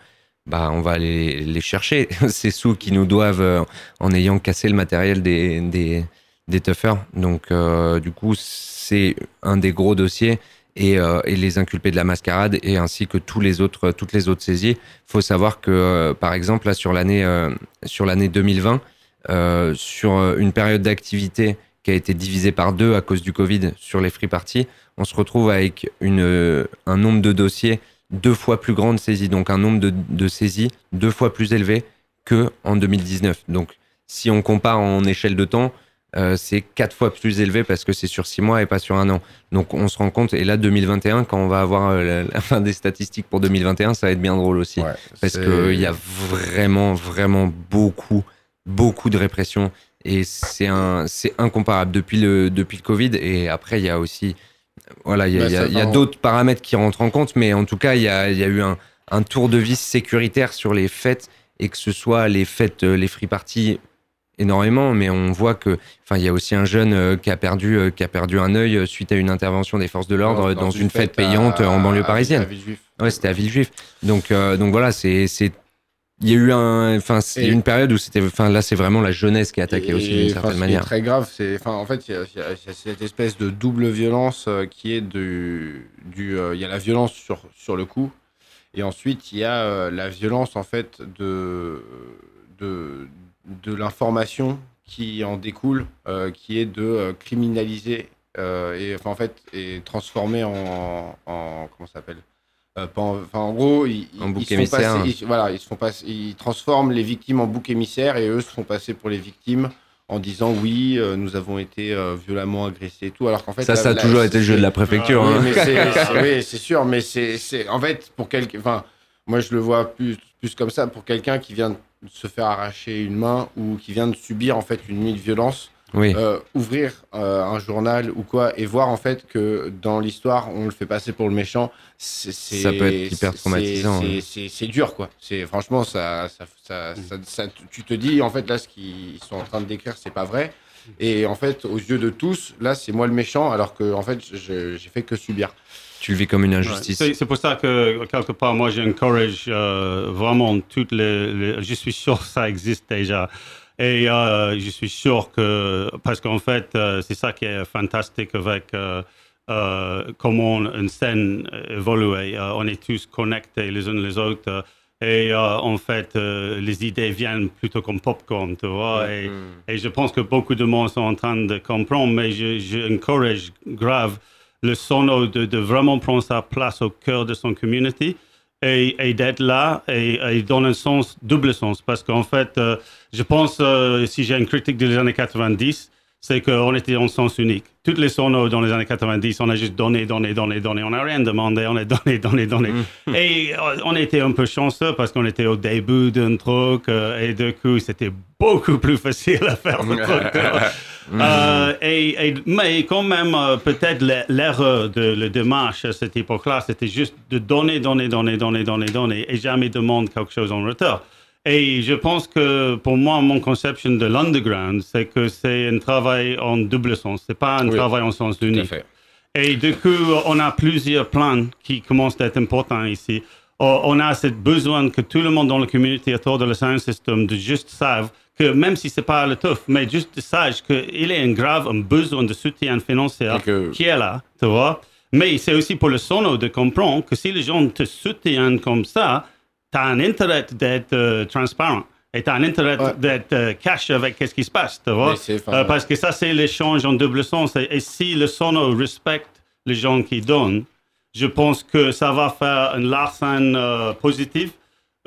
bah, on va aller les chercher, ces sous qui nous doivent euh, en ayant cassé le matériel des, des, des tuffers. Donc, euh, du coup, c'est un des gros dossiers. Et, euh, et les inculpés de la mascarade et ainsi que tous les autres, toutes les autres saisies. faut savoir que, par exemple, là, sur l'année euh, sur l'année 2020, euh, sur une période d'activité qui a été divisée par deux à cause du Covid sur les free parties, on se retrouve avec une, un nombre de dossiers deux fois plus grand de saisies, donc un nombre de, de saisies deux fois plus élevé que en 2019. Donc, si on compare en échelle de temps, euh, c'est quatre fois plus élevé parce que c'est sur six mois et pas sur un an. Donc, on se rend compte. Et là, 2021, quand on va avoir euh, la, la fin des statistiques pour 2021, ça va être bien drôle aussi. Ouais, parce qu'il y a vraiment, vraiment beaucoup, beaucoup de répression. Et c'est incomparable depuis le, depuis le Covid. Et après, il y a aussi, voilà, il y a, Bah, a- a en- d'autres paramètres qui rentrent en compte. Mais en tout cas, il y a, y a eu un, un tour de vis sécuritaire sur les fêtes et que ce soit les fêtes, euh, les free parties énormément, mais on voit que, enfin, il y a aussi un jeune euh, qui a perdu, euh, qui a perdu un œil suite à une intervention des forces de l'ordre dans, une fête, payante à- en banlieue parisienne. Ouais, c'était à Villejuif. Donc, euh, donc voilà, c'est, il y a eu un, enfin, c'est une période où c'était, enfin, là, c'est vraiment la jeunesse qui est attaquée Et- aussi d'une certaine manière. est très grave, c'est, enfin, en fait, il y, a- y y cette espèce de double violence euh, qui est du, du, euh, il y a la violence sur sur le coup, et ensuite il y a euh, la violence en fait de de de l'information qui en découle, qui est de criminaliser et enfin en fait et transformer en, en comment ça s'appelle? Euh, en, gros, ils, En ils bouc se font passer- ils- voilà, ils se font passer, ils transforment les victimes en boucs émissaires et eux se font passer pour les victimes en disant oui, euh, nous avons été euh, violemment agressés et tout, alors qu'en fait Ça, la- ça a la- toujours été le jeu de la préfecture. oui, hein. c'est- oui, c'est sûr, mais c'est, c'est- en fait pour quelqu'un, enfin, moi je le vois plus, plus comme ça pour quelqu'un qui vient de se faire arracher une main ou qui vient de subir en fait une nuit de violence, Oui. euh, ouvrir euh, un journal ou quoi et voir en fait que dans l'histoire on le fait passer pour le méchant, c'est, Ça peut être hyper traumatisant, C'est, dur quoi. C'est franchement ça, ça, ça, ça- ça- tu te dis en fait là ce qu'ils sont en train de décrire c'est pas vrai. Et en fait, aux yeux de tous, là, c'est moi le méchant, alors que en fait, j'ai fait que subir. Tu le vis comme une injustice. C'est c'est pour ça que, quelque part, moi, j'encourage euh, vraiment toutes les, les- Je suis sûr que ça existe déjà. Et euh, je suis sûr que. Parce qu'en fait, euh, c'est ça qui est fantastique avec euh, comment une scène évolue. On est tous connectés les uns les autres. et en fait, les idées viennent plutôt comme popcorn, tu vois. Et, et je pense que beaucoup de monde sont en train de comprendre, mais je, je encourage grave le sono de, de vraiment prendre sa place au cœur de son community et, et d'être là et, et dans un sens, double sens. Parce qu'en fait, euh, je pense, euh, si j'ai une critique des années 90, c'est qu'on était en sens unique. Toutes les sonos dans les années 90, on a juste donné, donné, donné, donné. On n'a rien demandé, on a donné, donné, donné. Et euh, on était un peu chanceux parce qu'on était au début d'un truc euh, et du coup, c'était beaucoup plus facile à faire le truc. Vois. Euh, et, et- mais quand même, euh, peut-être l'e- l'erreur de la démarche à cette époque-là, c'était juste de donner, donner, donner, donner, donner, donner et jamais demander quelque chose en retour. Et je pense que pour moi, mon conception de l'underground, c'est que c'est un travail en double sens. C'est pas un Oui, travail en sens unique. Et du coup, on a plusieurs plans qui commencent à être importants ici. Oh, On a ce besoin que tout le monde dans la communauté autour de le sound system de juste savent que même si c'est pas le tough, mais juste de sache qu'il y a un grave un besoin de soutien financier que- qui est là, tu vois. Mais c'est aussi pour le sono de comprendre que si les gens te soutiennent comme ça, tu as un intérêt d'être euh, transparent. Et tu as un intérêt Ouais. d'être euh, cash avec ce qui se passe, tu vois. Euh, parce que ça, c'est l'échange en double sens. Et, et si le sono respecte les gens qui donnent, je pense que ça va faire une larcène euh, positive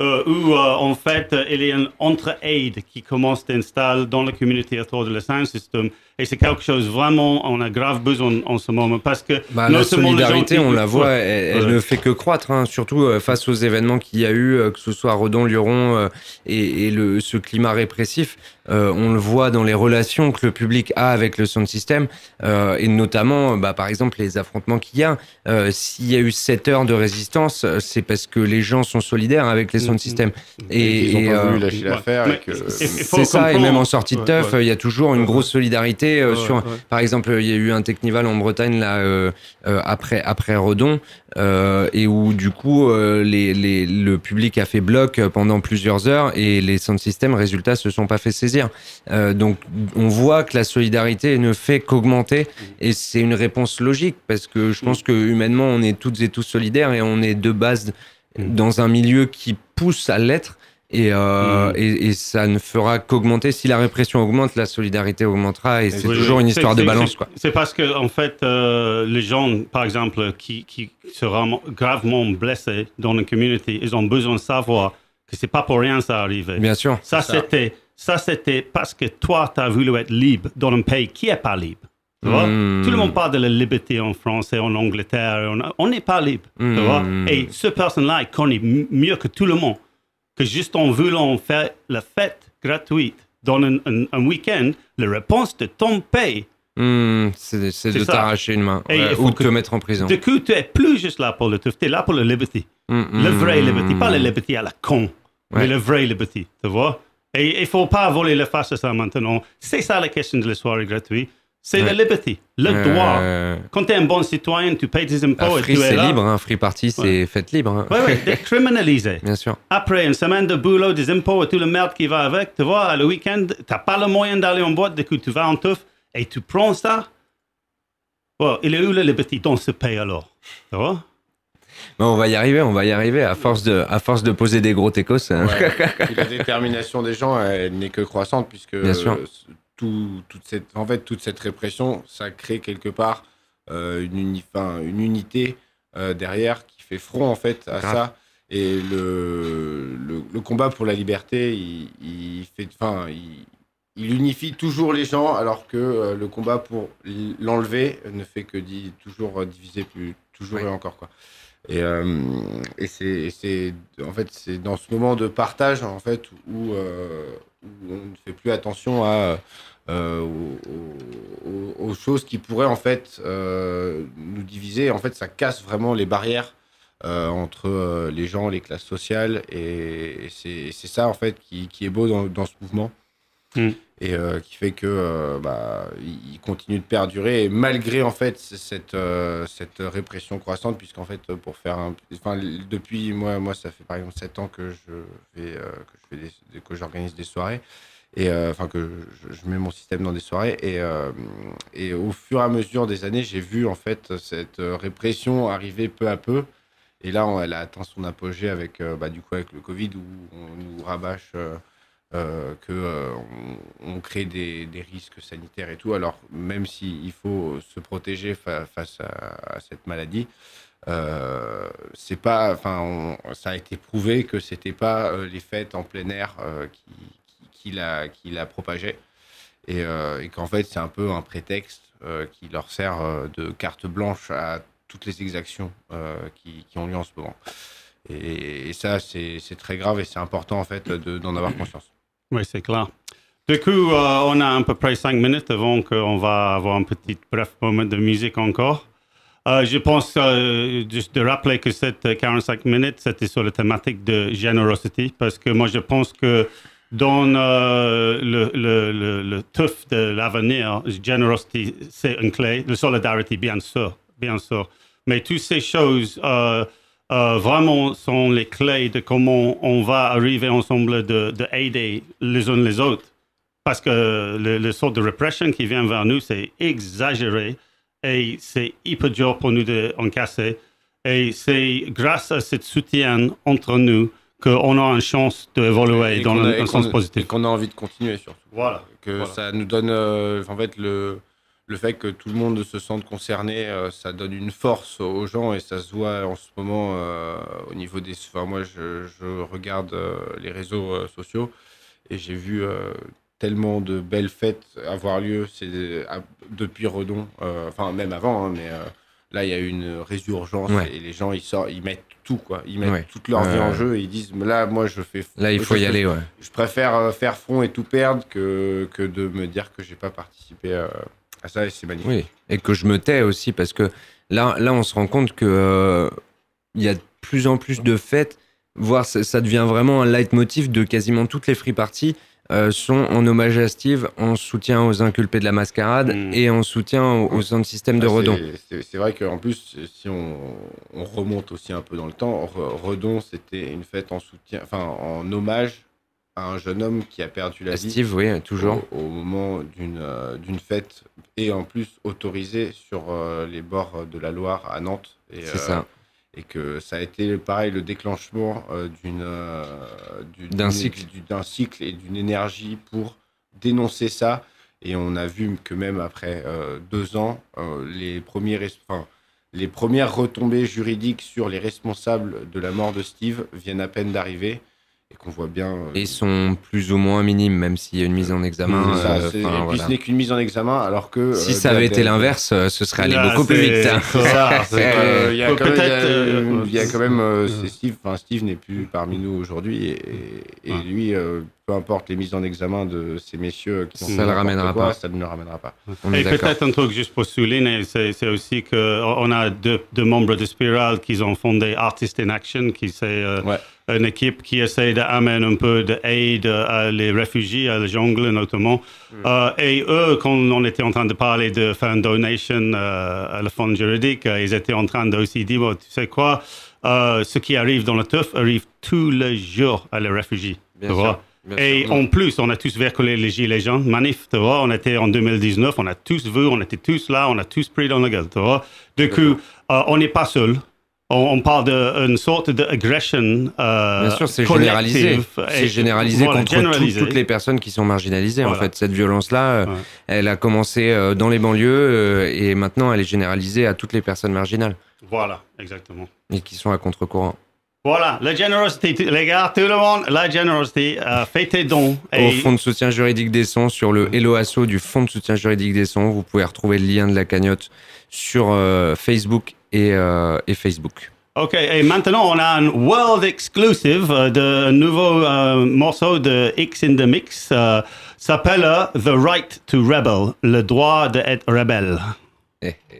euh, où, euh, en fait, il y a une entre-aide qui commence à s'installer dans la communauté autour de le system. Et c'est quelque chose vraiment, on a grave besoin en ce moment. Parce que Bah, la gens solidarité, on la voit, Ouais. elle, elle Ouais. ne fait que croître, hein, surtout euh, face aux événements qu'il y a eu, euh, que ce soit Redon, Luron euh, et, et le, ce climat répressif. euh, on le voit dans les relations que le public a avec le sound system, euh, et notamment, bah, par exemple, les affrontements qu'il y a. Euh, S'il y a eu 7 heures de résistance, c'est parce que les gens sont solidaires avec les sound Mhm. systems. Et, ils Et, ont pas euh, voulu lâcher ouais. l'affaire. Mais et c'est- ça, et même en sortie de teuf, ouais. il y a toujours une grosse solidarité euh, Ouais, sur. ouais. Par exemple, il y a eu un Technival en Bretagne là euh, euh, après après Redon et où du coup les, les, le public a fait bloc pendant plusieurs heures et les sound systems résultats se sont pas fait saisir. Donc on voit que la solidarité ne fait qu'augmenter et c'est une réponse logique parce que je pense que humainement on est toutes et tous solidaires et on est de base dans un milieu qui pousse à l'être. Et, euh, Mm. et, et ça ne fera qu'augmenter. Si la répression augmente, la solidarité augmentera. Et c'est oui, toujours une histoire de balance. c'est- parce que, en fait, euh, les gens, par exemple, qui, qui seront gravement blessés dans une communauté, ils ont besoin de savoir que c'est pas pour rien ça arrivé. Bien sûr. Ça, c'était, ça, c'était parce que toi, tu as voulu être libre dans un pays qui est pas libre. Tu vois? Mm. Tout le monde parle de la liberté en France et en Angleterre. et on- n'est pas libre. Tu Mm. vois? Et ce personne-là, il connaît mieux que tout le monde que juste en voulant faire la fête gratuite dans un, un- un week-end, la réponse de ton pays c'est de t'arracher une main ouais, ou de te mettre en prison. Du coup, tu es plus juste là pour le tough, tu es là pour la liberté. Hmm, Le hmm, vrai liberté, pas la hmm. liberté à la con, mais le vrai liberté, tu vois? Et il faut pas voler le face à ça maintenant. C'est ça la question de la soirée gratuite. C'est la Ouais. liberté, le Euh, droit. Quand tu es un bon citoyen, tu payes tes impôts et free, tu es c'est là. libre. Hein. Free party, c'est fête libre. hein. Oui, oui, décriminalisé. Bien sûr. Après une semaine de boulot, des impôts et tout le merde qui va avec, tu vois, le week-end, tu n'as pas le moyen d'aller en boîte, du coup, tu vas en touffe et tu prends ça. Bon, il est où la liberté? Dans ce pays alors? Tu vois? Bon, on va y arriver, on va y arriver à force de, à force de poser des gros techos. hein. Ouais. La détermination des gens, elle n'est que croissante puisque Bien sûr. Tout, toute cette, en fait, toute cette répression, ça crée quelque part euh, une, uni- enfin, une unité euh, derrière qui fait front en fait à Grave. ça. Et le, le, le combat pour la liberté, il, il fait, enfin, il, il unifie toujours les gens, alors que euh, le combat pour l'enlever ne fait que di- toujours diviser plus, toujours et encore quoi. Et, et c'est, en fait, c'est dans ce moment de partage en fait où, où on ne fait plus attention à euh, aux, choses qui pourraient en fait euh, nous diviser. En fait, ça casse vraiment les barrières euh, entre les gens, les classes sociales, et, et c'est, ça en fait qui, qui est beau dans, dans ce mouvement. Mm. Et qui fait que bah, il continue de perdurer et malgré en fait cette cette répression croissante puisqu'en fait pour faire un enfin depuis moi moi ça fait par exemple sept ans que je fais que j'organise des soirées et euh, enfin que je, mets mon système dans des soirées et euh, et au fur et à mesure des années j'ai vu en fait cette euh, répression arriver peu à peu et là elle a atteint son apogée avec bah, du coup avec le Covid où on nous rabâche euh, que on, crée des, des risques sanitaires et tout. Alors même s'il faut se protéger fa- face à, cette maladie, c'est pas, enfin, ça a été prouvé que c'était pas les fêtes en plein air qui, qui, la, qui la propageaient et, euh, et qu'en fait c'est un peu un prétexte euh, qui leur sert euh, de carte blanche à toutes les exactions qui, ont lieu en ce moment. Et, ça, c'est très grave et c'est important en fait de- d'en avoir conscience. Oui, c'est clair. Du coup, on a à peu près cinq minutes avant qu'on va avoir un petit bref moment de musique encore. Je pense juste de rappeler que cette euh, 45 minutes, c'était sur la thématique de generosity, parce que moi, je pense que dans euh, le, le, de l'avenir, generosity, c'est une clé. La solidarité, bien sûr, bien sûr. Mais toutes ces choses, euh, euh, vraiment, sont les clés de comment on va arriver ensemble de, de aider les uns les autres. Parce que le, le sort de répression qui vient vers nous, c'est exagéré et c'est hyper dur pour nous d'encasser. Et c'est grâce à ce soutien entre nous qu'on a une chance d'évoluer dans un, a- et un sens qu'on- et positif. qu'on a envie de continuer surtout. Voilà. Que Voilà. ça nous donne, euh, en fait, le, le fait que tout le monde se sente concerné, euh, ça donne une force aux gens et ça se voit en ce moment euh, au niveau des. Enfin, moi, je, je regarde euh, les réseaux euh, sociaux et j'ai vu euh, tellement de belles fêtes avoir lieu c'est, à- depuis Redon, euh, enfin, même avant, hein, mais euh, là, il y a une résurgence Ouais. et les gens, ils, sortent, ils mettent tout, quoi. Ils mettent Ouais. toute leur vie en Ouais. jeu et ils disent là, moi, je fais. Là, il faut je y aller, ouais. je préfère euh, faire front et tout perdre que, que de me dire que j'ai pas participé euh, à ça et c'est magnifique. Oui, et que je me tais aussi parce que là, là on se rend compte que euh, il y a de plus en plus de fêtes, voire ça, ça devient vraiment un leitmotiv de quasiment toutes les free parties euh, sont en hommage à Steve, en soutien aux inculpés de la mascarade Mm. et en soutien au, au sound system de Ah, Redon. c'est- vrai qu'en plus, si on, on remonte aussi un peu dans le temps, Re- Redon, c'était une fête en soutien, enfin en hommage à un jeune homme qui a perdu la À vie. Steve, oui, toujours. Au, au moment d'une euh, d'une fête et en plus autorisée sur euh, les bords de la Loire à Nantes. C'est ça. Et que ça a été pareil le déclenchement euh, d'une euh, du- D'un cycle. et d'une énergie pour dénoncer ça et on a vu que même après euh, deux ans les premiers enfin, les premières retombées juridiques sur les responsables de la mort de Steve viennent à peine d'arriver et qu'on voit bien euh, Et ils sont plus ou moins minimes, même s'il y a une mise en examen. c'est ça, euh, et puis voilà. ce n'est qu'une mise en examen alors que Si euh, ça de- avait été l'inverse, euh, ce serait allé Là, beaucoup plus vite. c'est ça, c'est Euh, il y a quand même- Steve enfin Steve n'est plus parmi nous aujourd'hui et, et Ouais. lui euh, peu importe les mises en examen de ces messieurs qui Ça fait le ramènera quoi, pas. ça ne le ramènera pas On Et peut-être un truc juste pour souligner, c'est aussi qu'on a deux, deux membres de Spiral qui ont fondé Artists in Action, qui c'est euh, Ouais. Une équipe qui essaie d'amener un peu d'aide à les réfugiés, à la jungle notamment. Euh, et eux, quand on était en train de parler de faire une donation euh, à la fonds juridique, euh, ils étaient en train de aussi dire, tu sais quoi, euh, ce qui arrive dans le TUF arrive tous les jours à les réfugiés. Bien tu sûr, vois. bien Et sûr. en plus, on a tous véhiculé les gilets jaunes, manif, tu vois. On était en 2019, on a tous vu, on était tous là, on a tous pris dans la gueule, tu vois. Du coup, on n'est pas seul on, parle d'une sorte d'agression. Euh, Bien sûr, c'est généralisé. C'est généralisé contre toutes les personnes qui sont marginalisées. En fait, cette violence-là, euh, elle a commencé euh, dans les banlieues et maintenant elle est généralisée à toutes les personnes marginales. Voilà, exactement. Et qui sont à contre-courant. Voilà, la générosité, les gars, tout le monde, la générosité, euh, faites tes dons. Au Fonds de soutien juridique des sons, sur le Hello Asso du Fonds de soutien juridique des sons, vous pouvez retrouver le lien de la cagnotte sur Facebook euh, et, Facebook. Ok, et maintenant on a un world exclusive euh, de nouveau euh, morceau de X in the Mix. Euh, S'appelle The Right to Rebel, le droit d'être rebelle. Eh, eh.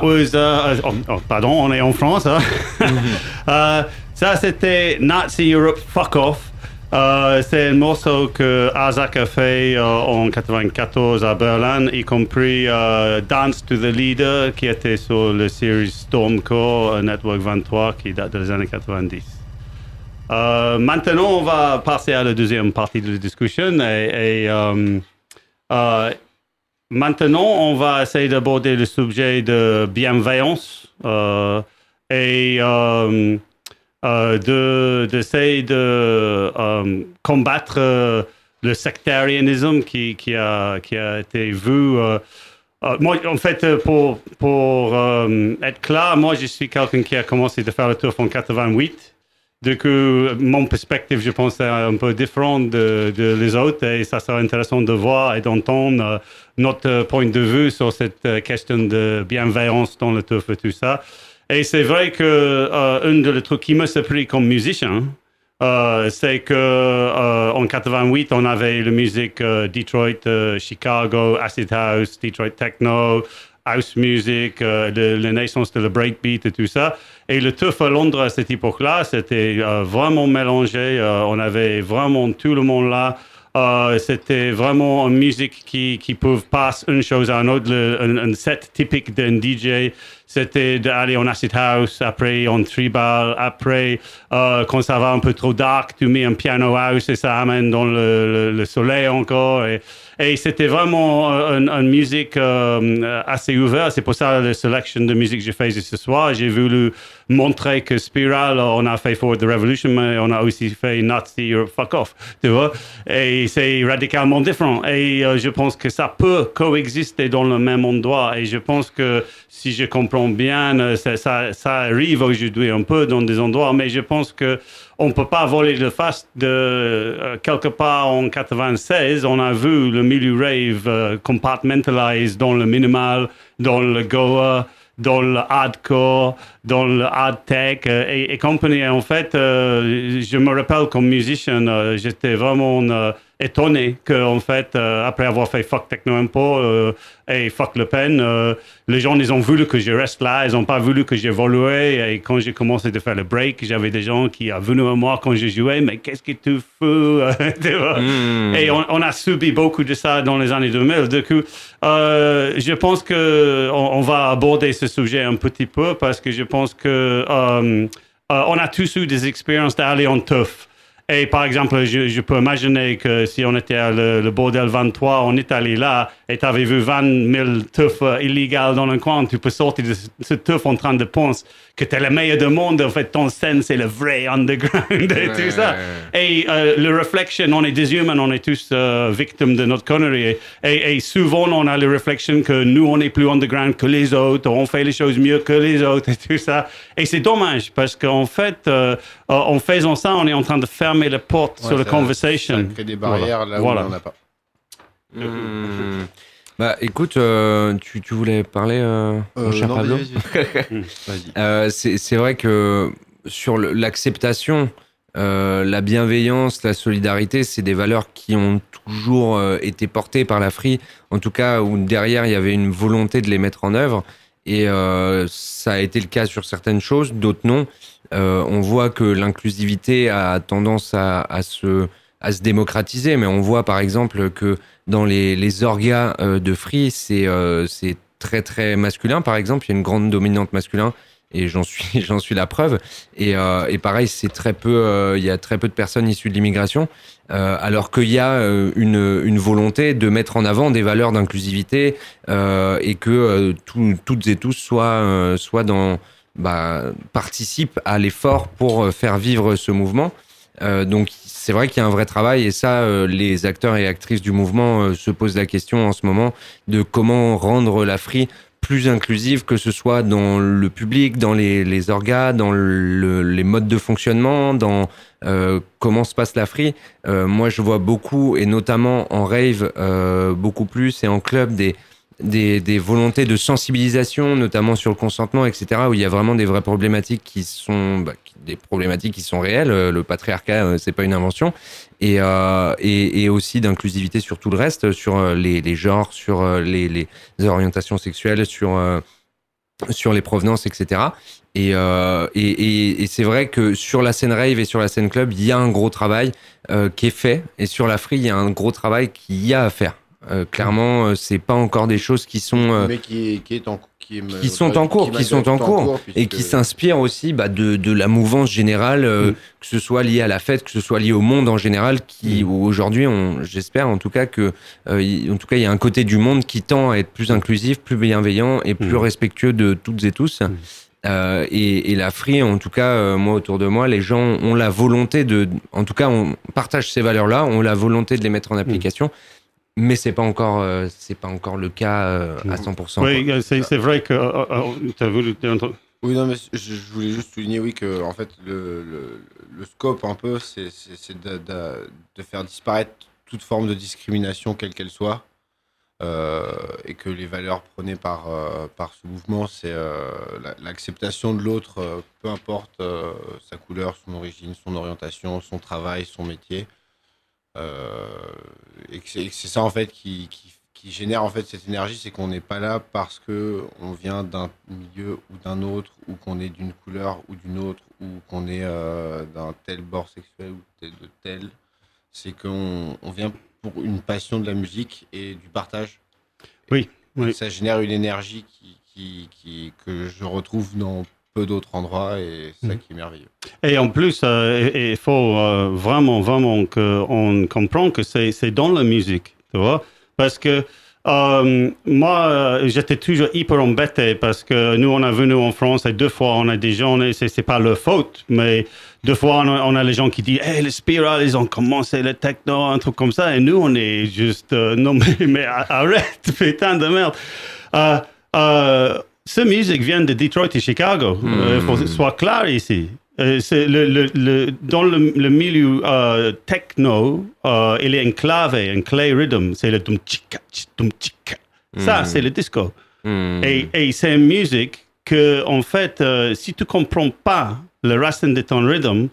That was, uh, oh, oh, pardon, on est en France. hein. Euh, ça, c'était Nazi Europe Fuck Off. Euh, c'est un morceau que Isaac a fait euh, en 94 à Berlin, y compris Dance to the Leader, qui était sur le série Stormcore Network 23, qui date des années 90. Euh, maintenant, on va passer à la deuxième partie de la discussion. Et, et, maintenant, on va essayer d'aborder le sujet de bienveillance euh, et euh, euh, de- d'essayer de, euh, combattre euh, le sectarianisme qui, a, qui a été vu. moi, en fait, pour, pour être clair, moi, je suis quelqu'un qui a commencé de faire le tour en 88. Du coup, mon perspective, je pense, est un peu différente de, de les autres et ça sera intéressant de voir et d'entendre euh, notre euh, point de vue sur cette euh, question de bienveillance dans le turf et tout ça. Et c'est vrai que euh, un des trucs qui me surpris comme musicien, euh, c'est que euh, en 88, on avait la musique euh, Detroit, euh, Chicago, Acid House, Detroit Techno, House Music, euh, le- la naissance de le breakbeat et tout ça. Et le turf à Londres à cette époque-là, c'était euh, vraiment mélangé. Euh, on avait vraiment tout le monde là. Euh, c'était vraiment une musique qui, qui peut passer une chose à une autre. Le- un, un set typique d'un DJ, c'était d'aller en acid house, après en tribal, après, euh, quand ça va un peu trop dark, tu mets un piano house et ça amène dans le, le- le soleil encore. Et, et c'était vraiment une, musique euh, assez ouverte. C'est pour ça la selection de musique que j'ai fait ce soir. J'ai voulu montrer que Spiral, on a fait For the Revolution, mais on a aussi fait Nazi Europe Fuck Off. Tu vois? Et c'est radicalement différent. Et euh, je pense que ça peut coexister dans le même endroit. Et je pense que si je comprends bien, euh, ça, ça, arrive aujourd'hui un peu dans des endroits, mais je pense que on peut pas voler le face de euh, quelque part en 96. On a vu le milieu rave euh, compartmentalisé dans le minimal, dans le goa, dans le hardcore, dans le hard tech euh, et, et compagnie. En fait, euh, je me rappelle comme musicien, euh, j'étais vraiment étonné que, en fait, euh, après avoir fait Fuck Techno Impôt euh, et Fuck Le Pen, euh, les gens, ils ont voulu que je reste là, ils n'ont pas voulu que j'évolue. Et quand j'ai commencé de faire le break, j'avais des gens qui sont venus à moi quand je jouais, mais qu'est-ce que tu vois? Hmm. Et on, on a subi beaucoup de ça dans les années 2000. Du coup, euh, je pense que on, va aborder ce sujet un petit peu parce que je pense que on a tous eu des expériences d'aller en teuf. Et par exemple, je, je peux imaginer que si on était à le, le bordel 23, on est allé là et tu avais vu 20 000 teufs euh, illégales dans le coin, tu peux sortir de ce- ce teuf en train de penser que tu es le meilleur du monde. En fait, ton scène, c'est le vrai underground et tout ça. Et euh, le reflection, on est des humains, on est tous euh, victimes de notre connerie. Et, et- souvent, on a le reflection que nous, on est plus underground que les autres, on fait les choses mieux que les autres et tout ça. Et c'est dommage parce qu'en fait, euh, euh, en faisant ça, on est en train de fermer la porte Ouais, sur la ça- conversation. Ça crée des barrières Voilà. là où Voilà. on n'en a pas. Hmm. Bah écoute, euh, tu, tu voulais parler, euh, mon Euh, cher non, Pablo. Vas-y. Euh, c'est c'est vrai que sur le- l'acceptation, euh, la bienveillance, la solidarité, c'est des valeurs qui ont toujours euh, été portées par la Free, en tout cas où derrière il y avait une volonté de les mettre en œuvre. Et euh, ça a été le cas sur certaines choses, d'autres non. Euh, on voit que l'inclusivité a tendance à, se, démocratiser, mais on voit par exemple que dans les, orgas euh, de Free, c'est euh, c'est très très masculin. Par exemple, il y a une grande dominante masculin et j'en suis la preuve. Et, pareil, c'est très peu, il y a très peu de personnes issues de l'immigration, alors qu'il y a une, volonté de mettre en avant des valeurs d'inclusivité et que tout- toutes et tous soient dans bah, participent à l'effort pour euh, faire vivre ce mouvement. Euh, donc c'est vrai qu'il y a un vrai travail et ça, euh, les acteurs et actrices du mouvement euh, se posent la question en ce moment de comment rendre la free plus inclusive, que ce soit dans le public, dans les, les orgas, dans le- les modes de fonctionnement, dans euh, comment se passe la free. Euh, moi, je vois beaucoup, et notamment en rave, beaucoup plus, et en club, des, des, des volontés de sensibilisation, notamment sur le consentement, etc., où il y a vraiment des vraies problématiques qui sont bah, des problématiques qui sont réelles. Euh, Le patriarcat, euh, c'est pas une invention, et, euh, et, et aussi d'inclusivité sur tout le reste, sur euh, les, les genres, sur les, les orientations sexuelles, sur euh, sur les provenances, etc. Et, euh, et, et, et c'est vrai que sur la scène rave et sur la scène club, il y a un gros travail euh, qui est fait. Et sur la free, il y a un gros travail qu'il y a à faire. Euh, clairement, euh, c'est pas encore des choses qui sont euh, mais qui est, qui est en qui, est- qui sont en cours, qui sont en cours et puisque- qui s'inspirent aussi bah, de, de la mouvance générale, euh, Mm. que ce soit lié à la fête, que ce soit lié au monde en général, qui Mm. où aujourd'hui, j'espère en tout cas que, euh, il- en tout cas, il y a un côté du monde qui tend à être plus inclusif, plus bienveillant et plus Mm. respectueux de toutes et tous. Euh, et, et la free, en tout cas, euh, moi autour de moi, les gens ont la volonté de, en tout cas, on partage ces valeurs-là, ont la volonté de les mettre en application. Mais c'est pas encore, euh, c'est pas encore le cas euh, à 100%. quoi. Oui, c'est vrai que tu as voulu. Oui, non, mais je, je voulais juste souligner, oui, que en fait, le, le, le scope, un peu, c'est de, de- de faire disparaître toute forme de discrimination, quelle qu'elle soit, euh, et que les valeurs prônées par, euh, par ce mouvement, c'est euh, la- l'acceptation de l'autre, euh, peu importe euh, sa couleur, son origine, son orientation, son travail, son métier. Euh, et que c'est ça, en fait, qui, qui, qui génère en fait cette énergie, c'est qu'on n'est pas là parce que on vient d'un milieu ou d'un autre, ou qu'on est d'une couleur ou d'une autre, ou qu'on est euh, d'un tel bord sexuel ou tel, de tel. C'est qu'on on vient pour une passion de la musique et du partage. Oui, Et oui. Ça génère une énergie qui, qui, qui- que je retrouve dans peu d'autres endroits et c'est ça Mhm. qui est merveilleux. Et en plus, euh, il faut euh, vraiment, vraiment qu'on comprenne que c'est dans la musique, tu vois? Parce que euh, moi, euh, j'étais toujours hyper embêté parce que nous, on est venu en France et deux fois, on a des gens, et c'est pas leur faute, mais deux fois, on a, on a les gens qui disent Hey, les Spiral, ils ont commencé le techno, un truc comme ça. Et nous, on est juste euh, Non, mais, mais arrête, putain de merde. Euh, euh, ce musique vient de Detroit et Chicago. Il faut que ce soit clair ici. Euh, c'est le, le, le- dans le, milieu euh, techno, euh, il est enclavé, un clay rhythm. C'est le dum tchika, tch, dum tchika. Ça, Mm. c'est le disco. Hmm. Et, et c'est une musique que, en fait, euh, si tu comprends pas le racine de ton rhythm,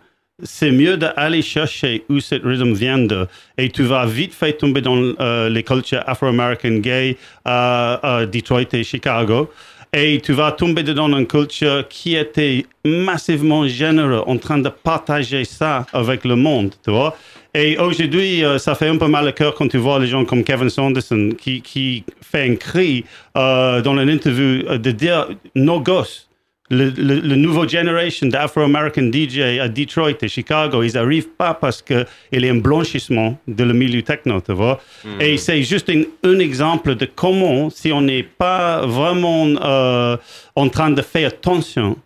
c'est mieux d'aller chercher où cette rhythm vient de. Et tu vas vite fait tomber dans euh, les cultures afro-américaines gays à à Detroit et Chicago. Et tu vas tomber dans une culture qui était massivement généreux, en train de partager ça avec le monde, tu vois. Et aujourd'hui, euh, ça fait un peu mal au cœur quand tu vois les gens comme Kevin Saunderson qui, qui fait un cri euh, dans une interview euh, de dire nos gosses, le, le, le nouveau generation d'Afro-American DJ à Detroit et Chicago, ils n'arrivent pas parce qu'il y a un blanchissement de le milieu techno, tu vois. Et c'est juste un, un exemple de comment, si on n'est pas vraiment euh, en train de faire attention,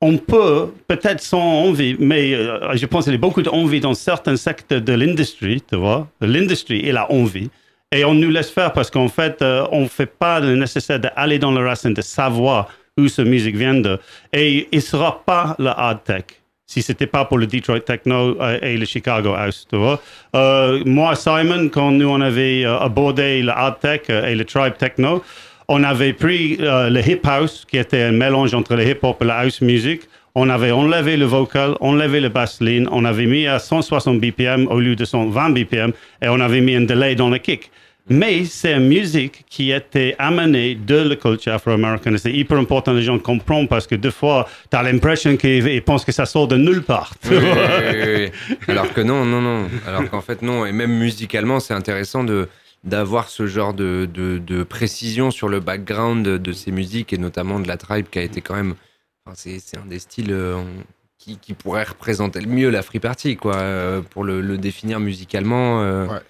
on peut, peut-être sans envie, mais euh, je pense qu'il y a beaucoup d'envie dans certains secteurs de l'industrie, tu vois. L'industrie, elle a envie. Et on nous laisse faire parce qu'en fait, euh, on ne fait pas le nécessaire d'aller dans le racine, de savoir où cette musique vient de. Et il ne sera pas le hard tech si c'était pas pour le Detroit Techno euh, et le Chicago House, tu vois. Euh, moi, Simon, quand nous on avait euh, abordé le hard tech et le tribe techno, on avait pris le hip house, qui était un mélange entre le hip hop et la house music. On avait enlevé le vocal, enlevé le bass line, on avait mis à 160 BPM au lieu de 120 BPM et on avait mis un delay dans le kick. Mais c'est une musique qui était amenée de la culture afro-américaine. C'est hyper important que les gens comprennent parce que des fois, tu as l'impression qu'ils ils pensent que ça sort de nulle part. Oui, oui, oui. Alors que non, non, non. Alors qu'en fait, non. Et même musicalement, c'est intéressant de d'avoir ce genre de, de, de précision sur le background de, de ces musiques et notamment de la tribe qui a été quand même. Enfin, c'est, c'est un des styles euh, qui, qui pourrait représenter le mieux la free party, quoi, euh, pour le, le définir musicalement. euh, Ouais.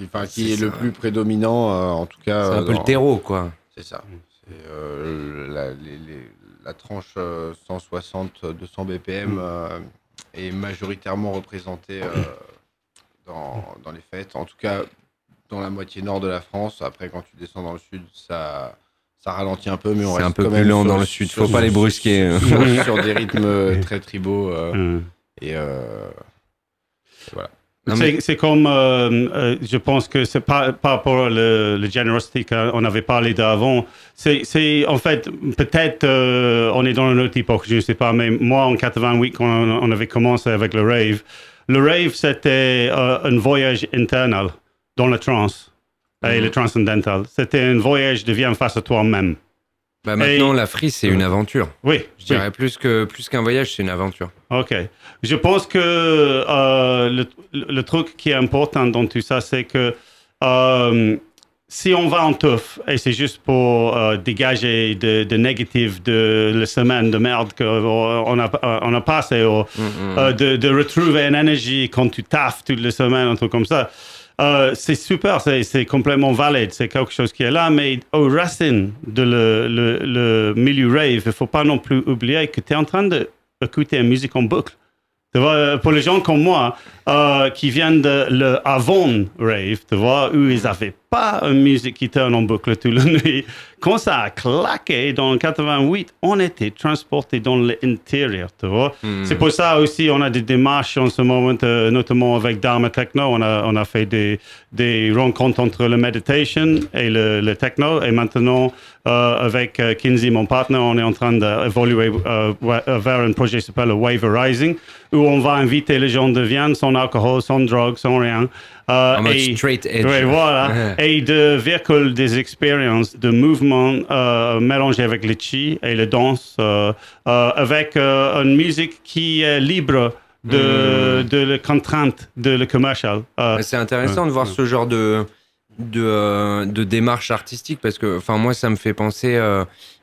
Qui, enfin, qui est, le plus prédominant, euh, en tout cas. C'est un euh, peu le terreau, quoi. C'est ça. C'est euh, la, les- les- la tranche euh, 160-200 BPM euh, est majoritairement représentée euh, dans, dans les fêtes. En tout cas, dans la moitié nord de la France. Après, quand tu descends dans le sud, ça, ça ralentit un peu, mais on reste un peu quand plus même lent sur- dans le sud. sur- Faut pas les brusquer. Sur, sur des rythmes très tribaux. euh, Hum. et euh, voilà. Mais- C'est comme, euh, euh, je pense que c'est pas par rapport à le, le generosity qu'on avait parlé d'avant. C'est en fait, peut-être euh, on est dans une autre époque, je ne sais pas, mais moi en 88, quand on, avait commencé avec le rave, le rave c'était un voyage internal dans le trance et le transcendental. C'était un voyage de viens face à toi-même. Bah, maintenant, Et- la free, c'est une aventure. Oui, Je dirais plus que plus qu'un voyage, c'est une aventure. Ok. Je pense que euh, le, le truc qui est important dans tout ça, c'est que euh, si on va en teuf et c'est juste pour euh, dégager de, de négatif de la semaine de merde qu'on a, on a passé, ou, euh, de, de retrouver une énergie quand tu taffes toute la semaine, un truc comme ça. Euh, c'est super, c'est complètement valide, c'est quelque chose qui est là, mais au racine de le, milieu rave, il ne faut pas non plus oublier que tu es en train d'écouter la musique en boucle. Tu vois, pour les gens comme moi euh, qui viennent de le Avon Rave, tu vois, où ils n'avaient pas une musique qui tourne en boucle toute la nuit, quand ça a claqué dans le 88, on était transporté dans l'intérieur, tu vois. C'est pour ça aussi on a des démarches en ce moment, euh, notamment avec Dharma Techno, on a, on a fait des, des rencontres entre le meditation et le, le techno, et maintenant euh, avec euh, Kinsey, mon partenaire, on est en train d'évoluer vers un projet qui s'appelle le Wave Rising, où on va inviter les gens de viande sans alcool, sans drogue, sans rien. Euh, En mode et- straight edge. Voilà. et de véhiculer des expériences de mouvement euh, mélangées avec le chi et le danse, euh, euh, avec une musique qui est libre de, de la contrainte de le commercial. C'est intéressant de voir ce genre de, de, de démarche artistique parce que, enfin, moi, ça me fait penser,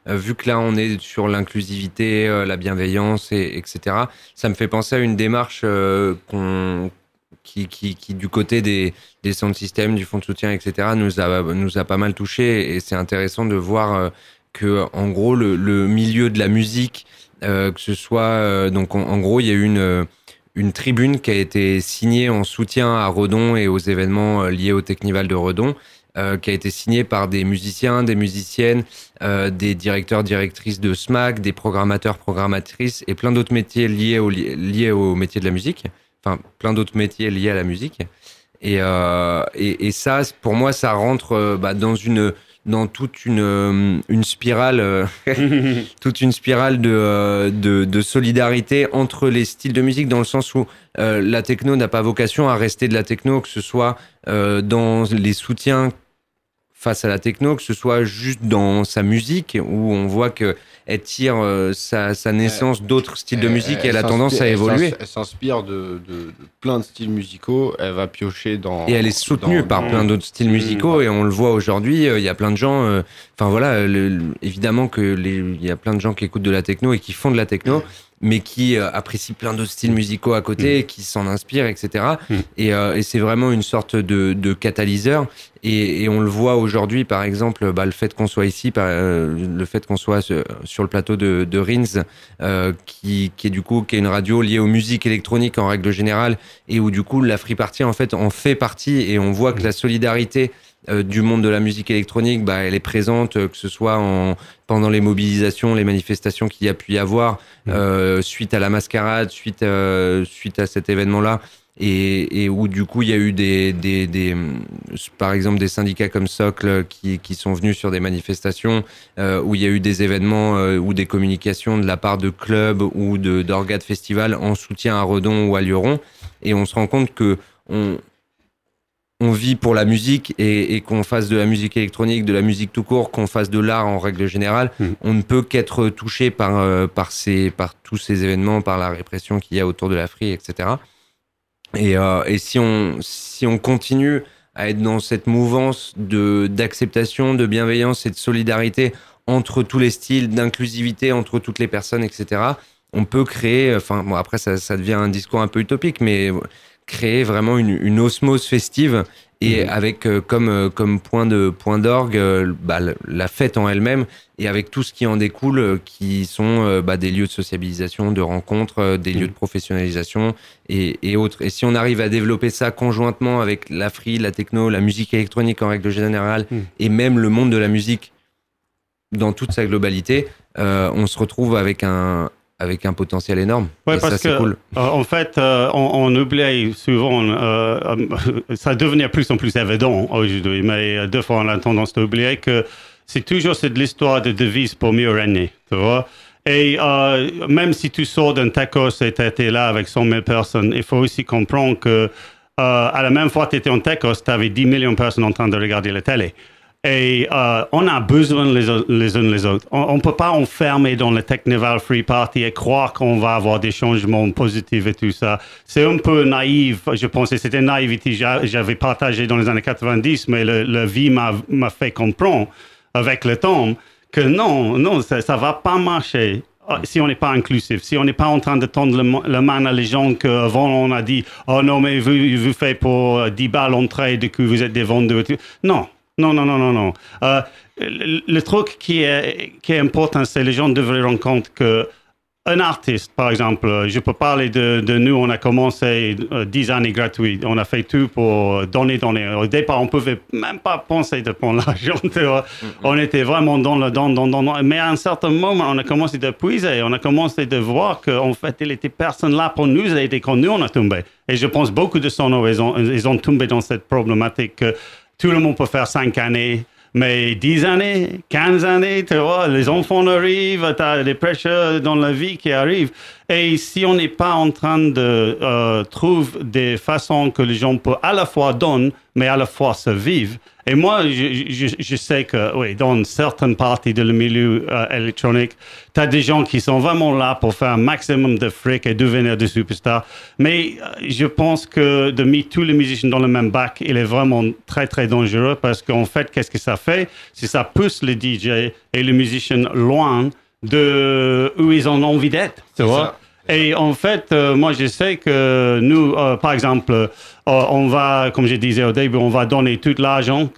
vu que là, on est sur l'inclusivité, euh, la bienveillance, et, etc., ça me fait penser à une démarche euh, qu'on. Qui, du côté des, des sound systems, du fonds de soutien, etc., nous a, nous a pas mal touché. Et c'est intéressant de voir euh, que, en gros, le, milieu de la musique, euh, que ce soit. euh, donc, en, gros, il y a eu une. une tribune qui a été signée en soutien à Redon et aux événements liés au Technival de Redon, qui a été signée par des musiciens, des musiciennes, des directeurs, directrices de SMAC, des programmateurs, programmatrices et plein d'autres métiers liés au, liés au métier de la musique. Plein d'autres métiers liés à la musique. Et, euh, et, ça, pour moi, ça rentre euh, bah, dans une dans toute une, euh, une spirale, toute une spirale de, de, solidarité entre les styles de musique, dans le sens où la techno n'a pas vocation à rester de la techno, que ce soit dans les soutiens face à la techno, que ce soit juste dans sa musique, où on voit que elle tire euh, sa, sa naissance d'autres styles de musique et elle a tendance à évoluer. Elle s'ins- elle s'inspire de, de- de plein de styles musicaux. Elle va piocher dans. Et elle est soutenue dans- par dans- plein d'autres styles Mmh, musicaux et on le voit aujourd'hui. euh, Il y a plein de gens. euh, Enfin voilà, le- le- évidemment que les- il y a plein de gens qui écoutent de la techno et qui font de la techno, mais qui euh, apprécient plein d'autres styles musicaux à côté, qui s'en inspirent, etc. Et, euh, et c'est vraiment une sorte de, de catalyseur. Et, et on le voit aujourd'hui, par exemple, bah, le fait qu'on soit ici, par, euh, le fait qu'on soit sur, sur le plateau de, de Rins, euh, qui, qui est du coup qui est une radio liée aux musiques électroniques en règle générale, et où du coup la Free Party en fait en fait partie, et on voit que la solidarité euh, du monde de la musique électronique, bah, elle est présente, euh, que ce soit en, pendant les mobilisations, les manifestations qu'il y a pu y avoir, euh, suite à la mascarade, suite, suite à cet événement-là, et, et où du coup il y a eu des, des, des, par exemple des syndicats comme Socle qui, qui sont venus sur des manifestations, euh, où il y a eu des événements euh, ou des communications de la part de clubs ou d'orgas de festivals en soutien à Redon ou à Lyon, et on se rend compte que on, on vit pour la musique et, et qu'on fasse de la musique électronique, de la musique tout court, qu'on fasse de l'art en règle générale, Mhm. on ne peut qu'être touché par, euh, par, ces, par tous ces événements, par la répression qu'il y a autour de la free, etc. Et, euh, et si, on, si on continue à être dans cette mouvance de d'acceptation, de bienveillance et de solidarité entre tous les styles, d'inclusivité entre toutes les personnes, etc., on peut créer, enfin bon après ça, ça devient un discours un peu utopique, mais créer vraiment une, une osmose festive et Mhm. avec euh, comme euh, comme point de point d'orgue euh, bah, la fête en elle-même et avec tout ce qui en découle euh, qui sont bah, des lieux de sociabilisation de rencontres euh, des Mhm. lieux de professionnalisation et, et autres et si on arrive à développer ça conjointement avec la free la techno la musique électronique en règle générale Mhm. et même le monde de la musique dans toute sa globalité euh, on se retrouve avec un avec un potentiel énorme Ouais, et parce ça que, cool euh, en fait, euh, on, on oublie souvent, euh, ça devient de plus en plus évident aujourd'hui, mais deux fois on a tendance à oublier que c'est toujours cette l'histoire de devise pour mieux régner, tu vois. Et même si tu sors d'un tacos et tu étais là avec 100 000 personnes, il faut aussi comprendre que à la même fois que tu étais en tacos, tu avais 10 millions de personnes en train de regarder la télé. Et euh, on a besoin les, uns les autres. On ne peut pas enfermer dans le Technival Free Party et croire qu'on va avoir des changements positifs et tout ça. C'est un peu naïf, je pense, et c'était naïveté j'avais partagé dans les années 90, mais la vie m'a fait comprendre avec le temps que non, non, ça ne va pas marcher. euh, Si on n'est pas inclusif, si on n'est pas en train de tendre le, la main à les gens qu'avant on a dit Oh non, mais vous, vous faites pour euh, 10 balles l'entrée, du coup vous êtes des vendeurs. Non, non, non, non, non, non. Euh, le, le truc qui est, qui est important, c'est les gens devraient rendre compte que un artiste, par exemple, euh, je peux parler de, de nous, on a commencé euh, 10 années gratuites, on a fait tout pour donner, donner. Au départ, on pouvait même pas penser de prendre l'argent. On était vraiment dans le don, don, don, don. Mais à un certain moment, on a commencé de puiser, on a commencé de voir qu'en fait, il était personne là pour nous aider quand nous, on a tombé. Et je pense beaucoup de sonos, ils ont, ils ont tombé dans cette problématique que tout le monde peut faire 5 années, mais 10 années, 15 années, tu vois, les enfants arrivent, tu as des pressures dans la vie qui arrivent. Et si on n'est pas en train de euh, trouver des façons que les gens peuvent à la fois donner, mais à la fois se vivre. Et moi, je, je, je sais que oui, dans certaines parties de le milieu euh, électronique, tu as des gens qui sont vraiment là pour faire un maximum de fric et devenir des superstars. Mais euh, je pense que de mettre tous les musiciens dans le même bac, il est vraiment très, très dangereux parce qu'en fait, qu'est-ce que ça fait? C'est ça pousse les DJ et les musiciens loin de où ils ont envie d'être, tu vois? Et en fait, euh, moi, je sais que nous, euh, par exemple, on va, comme je disais au début, on va donner tout l'argent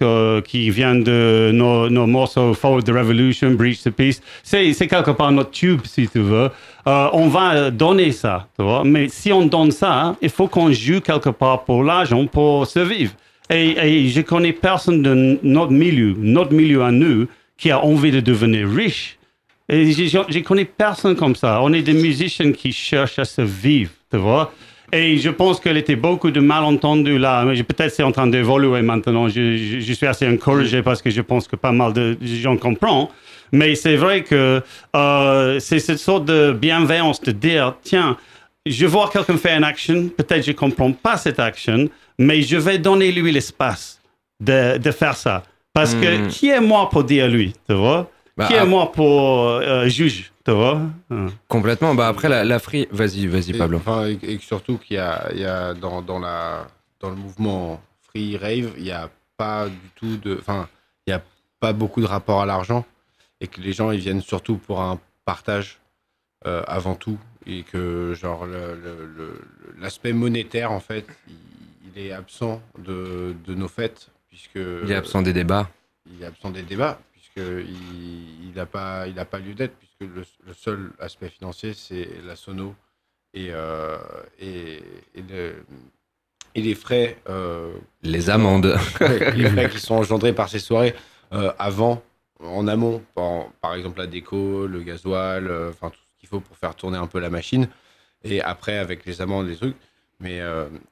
qui vient de nos, morceaux Forward the Revolution, Breach the Peace. C'est quelque part notre tube, si tu veux. Euh, on va donner ça, tu vois. Mais si on donne ça, il faut qu'on joue quelque part pour l'argent pour survivre. Et, et je connais personne de notre milieu, notre milieu à nous, qui a envie de devenir riche. Et je, je, je connais personne comme ça. On est des musiciens qui cherchent à se vivre, tu vois. Et je pense qu'il était beaucoup de malentendus là. Peut-être c'est en train d'évoluer maintenant. Je, je- je suis assez encouragé parce que je pense que pas mal de gens comprennent. Mais c'est vrai que euh, c'est cette sorte de bienveillance de dire, tiens, je vois quelqu'un faire une action, peut-être je comprends pas cette action, mais je vais donner lui l'espace de, de faire ça. Parce que Mm. qui est moi pour dire lui, tu vois? Bah, Qui est ah. moi pour euh, juger, vois Hein. Complètement. Bah après la, la free. Vas-y, vas-y Et- Pablo. enfin, et, surtout qu'il y a, il y a dans, dans, la, dans le mouvement free rave, il n'y a pas du tout de. Enfin, il n'y a pas beaucoup de rapport à l'argent et que les gens ils viennent surtout pour un partage euh, avant tout et que genre le- le- le- l'aspect monétaire en fait il, il est absent de, de nos fêtes puisque Il est absent des débats. il est absent des débats puisqu'il il n'a pas, il a pas lieu d'être le, le seul aspect financier c'est la sono et, euh, et, et, le- et les frais euh, Les amendes. les frais qui sont engendrés par ces soirées euh, avant en amont par, par exemple la déco le gasoil enfin tout ce qu'il faut pour faire tourner un peu la machine et après avec les amendes les trucs mais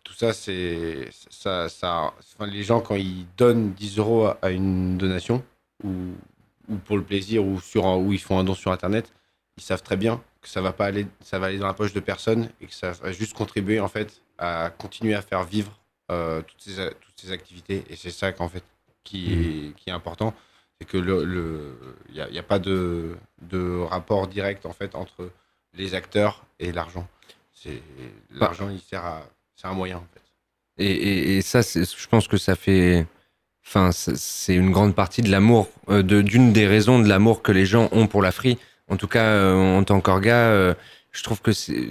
tout ça c'est ça ça enfin, les gens quand ils donnent 10 euros à, à une donation ou, ou pour le plaisir ou sur un- ou ils font un don sur internet ils savent très bien que ça va pas aller ça va aller dans la poche de personne et que ça va juste contribuer en fait à continuer à faire vivre euh, toutes ces toutes ces activités. Et c'est ça qu'en fait qui est, qui est important. C'est que le il y a, pas de de rapport direct en fait entre les acteurs et l'argent. C'est l'argent il sert à c'est un moyen en fait. Et, et- et ça, c'est- je pense que ça fait. Enfin, c'est- une grande partie de l'amour, euh, d'une des raisons de l'amour que les gens ont pour la. En tout cas, euh, en tant qu'orga, euh, je trouve que c'est.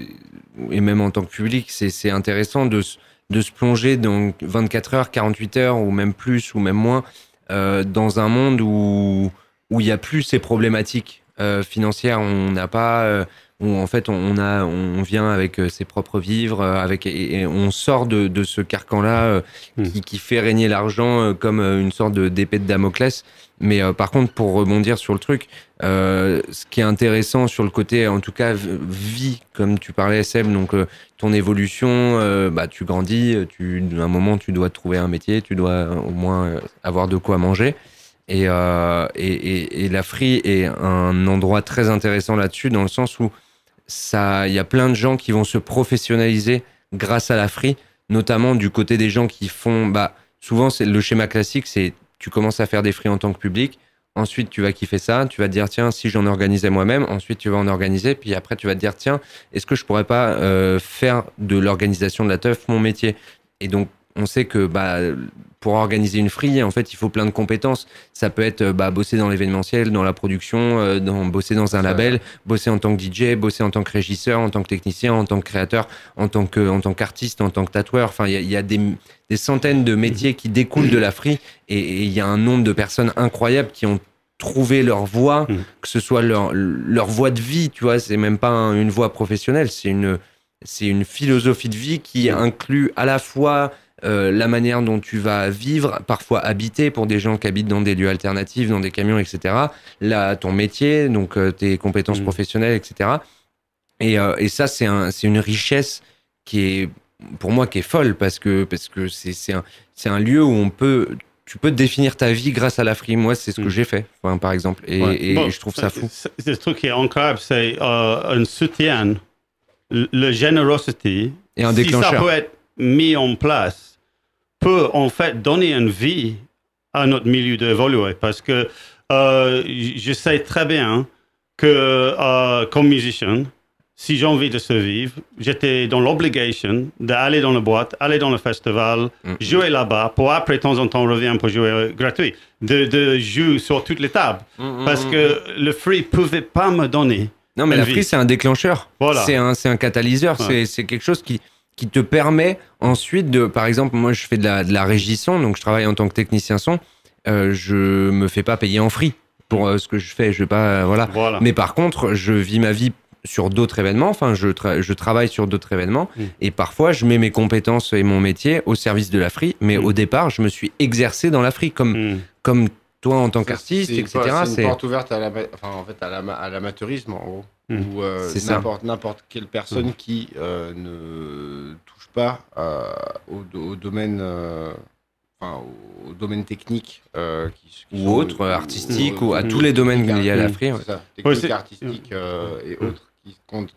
Et même en tant que public, c'est intéressant de, de se plonger dans 24 heures, 48 heures, ou même plus, ou même moins, dans un monde où où il n'y a plus ces problématiques financières. On n'a pas. Euh, où en fait on a on vient avec euh, ses propres vivres euh, avec et, et on sort de, de ce carcan là qui, qui fait régner l'argent euh, comme euh, une sorte de d'épée de Damoclès. Mais euh, par contre pour rebondir sur le truc euh, ce qui est intéressant sur le côté en tout cas vie comme tu parlais Seb donc euh, ton évolution euh, bah tu grandis tu à un moment tu dois trouver un métier tu dois euh, au moins euh, avoir de quoi manger. Et, euh, et, et, et la free est un endroit très intéressant là-dessus dans le sens où il y a plein de gens qui vont se professionnaliser grâce à la free, notamment du côté des gens qui font, bah, souvent c'est le schéma classique, c'est tu commences à faire des free en tant que public. Ensuite, tu vas kiffer ça. Tu vas te dire, tiens, si j'en organisais moi-même. Ensuite, tu vas en organiser. Puis après, tu vas te dire, tiens, est-ce que je pourrais pas euh, faire de l'organisation de la teuf mon métier? Et donc, on sait que bah, pour organiser une free, en fait, il faut plein de compétences. Ça peut être bah, bosser dans l'événementiel, dans la production, euh, dans, bosser dans un label, bosser en tant que DJ, bosser en tant que régisseur, en tant que technicien, en tant que créateur, en tant que, en tant qu'artiste, en tant que tatoueur. Enfin, il y a, il y a des, des centaines de métiers qui découlent de la free et il y a un nombre de personnes incroyables qui ont trouvé leur voie, Mm. que ce soit leur, leur voie de vie, tu vois, c'est même pas un- une voie professionnelle, c'est une, c'est une philosophie de vie qui inclut à la fois euh, la manière dont tu vas vivre, parfois habiter pour des gens qui habitent dans des lieux alternatifs, dans des camions, etc. Là, ton métier, donc euh, tes compétences Mm. professionnelles, etc. Et, euh, et ça, c'est un, c'est une richesse qui est, pour moi, qui est folle parce que parce que c'est c'est un, c'est un lieu où on peut tu peux définir ta vie grâce à la free. Moi, c'est ce que Mm. j'ai fait, enfin, par exemple, et, Ouais. et Bon, je trouve ça fou. Le truc qui est incroyable, c'est euh, un soutien, le générosité. Et un si ça déclencheur. peut être mis en place, peut en fait donner une vie à notre milieu d'évoluer. Parce que euh, je sais très bien que euh, comme musicien, si j'ai envie de survivre, j'étais dans l'obligation d'aller dans la boîte, aller dans le festival, Mm. jouer là-bas, pour après, de temps en temps, revenir pour jouer euh, gratuit, de, de jouer sur toutes les tables. Parce que le free pouvait pas me donner. Non, mais la free, c'est un déclencheur. Voilà. C'est un, un catalyseur. Ouais. C'est quelque chose qui, qui te permet ensuite de, par exemple, moi, je fais de la, de la régie son, donc je travaille en tant que technicien son. Euh, je me fais pas payer en free pour euh, ce que je fais. Je vais pas, euh, voilà. Voilà. Mais par contre, je vis ma vie sur d'autres événements. Enfin, je, tra- je travaille sur d'autres événements. Mm. Et parfois, je mets mes compétences et mon métier au service de la free. Mais Mm. au départ, je me suis exercé dans la free comme, Mm. comme toi en tant qu'artiste, etc. C'est une porte ouverte à la, enfin, en fait, à l'ama- à l'amateurisme, en gros. Mm. Où euh, n'importe n'importe quelle personne qui euh, ne touche pas euh, au, do- au domaine, enfin, au, domaine technique euh, qui, qui ou autre, artistique, ou à tous les domaines liés à la free. ouais. c'est ça, technique, artistique euh, et Mm. autres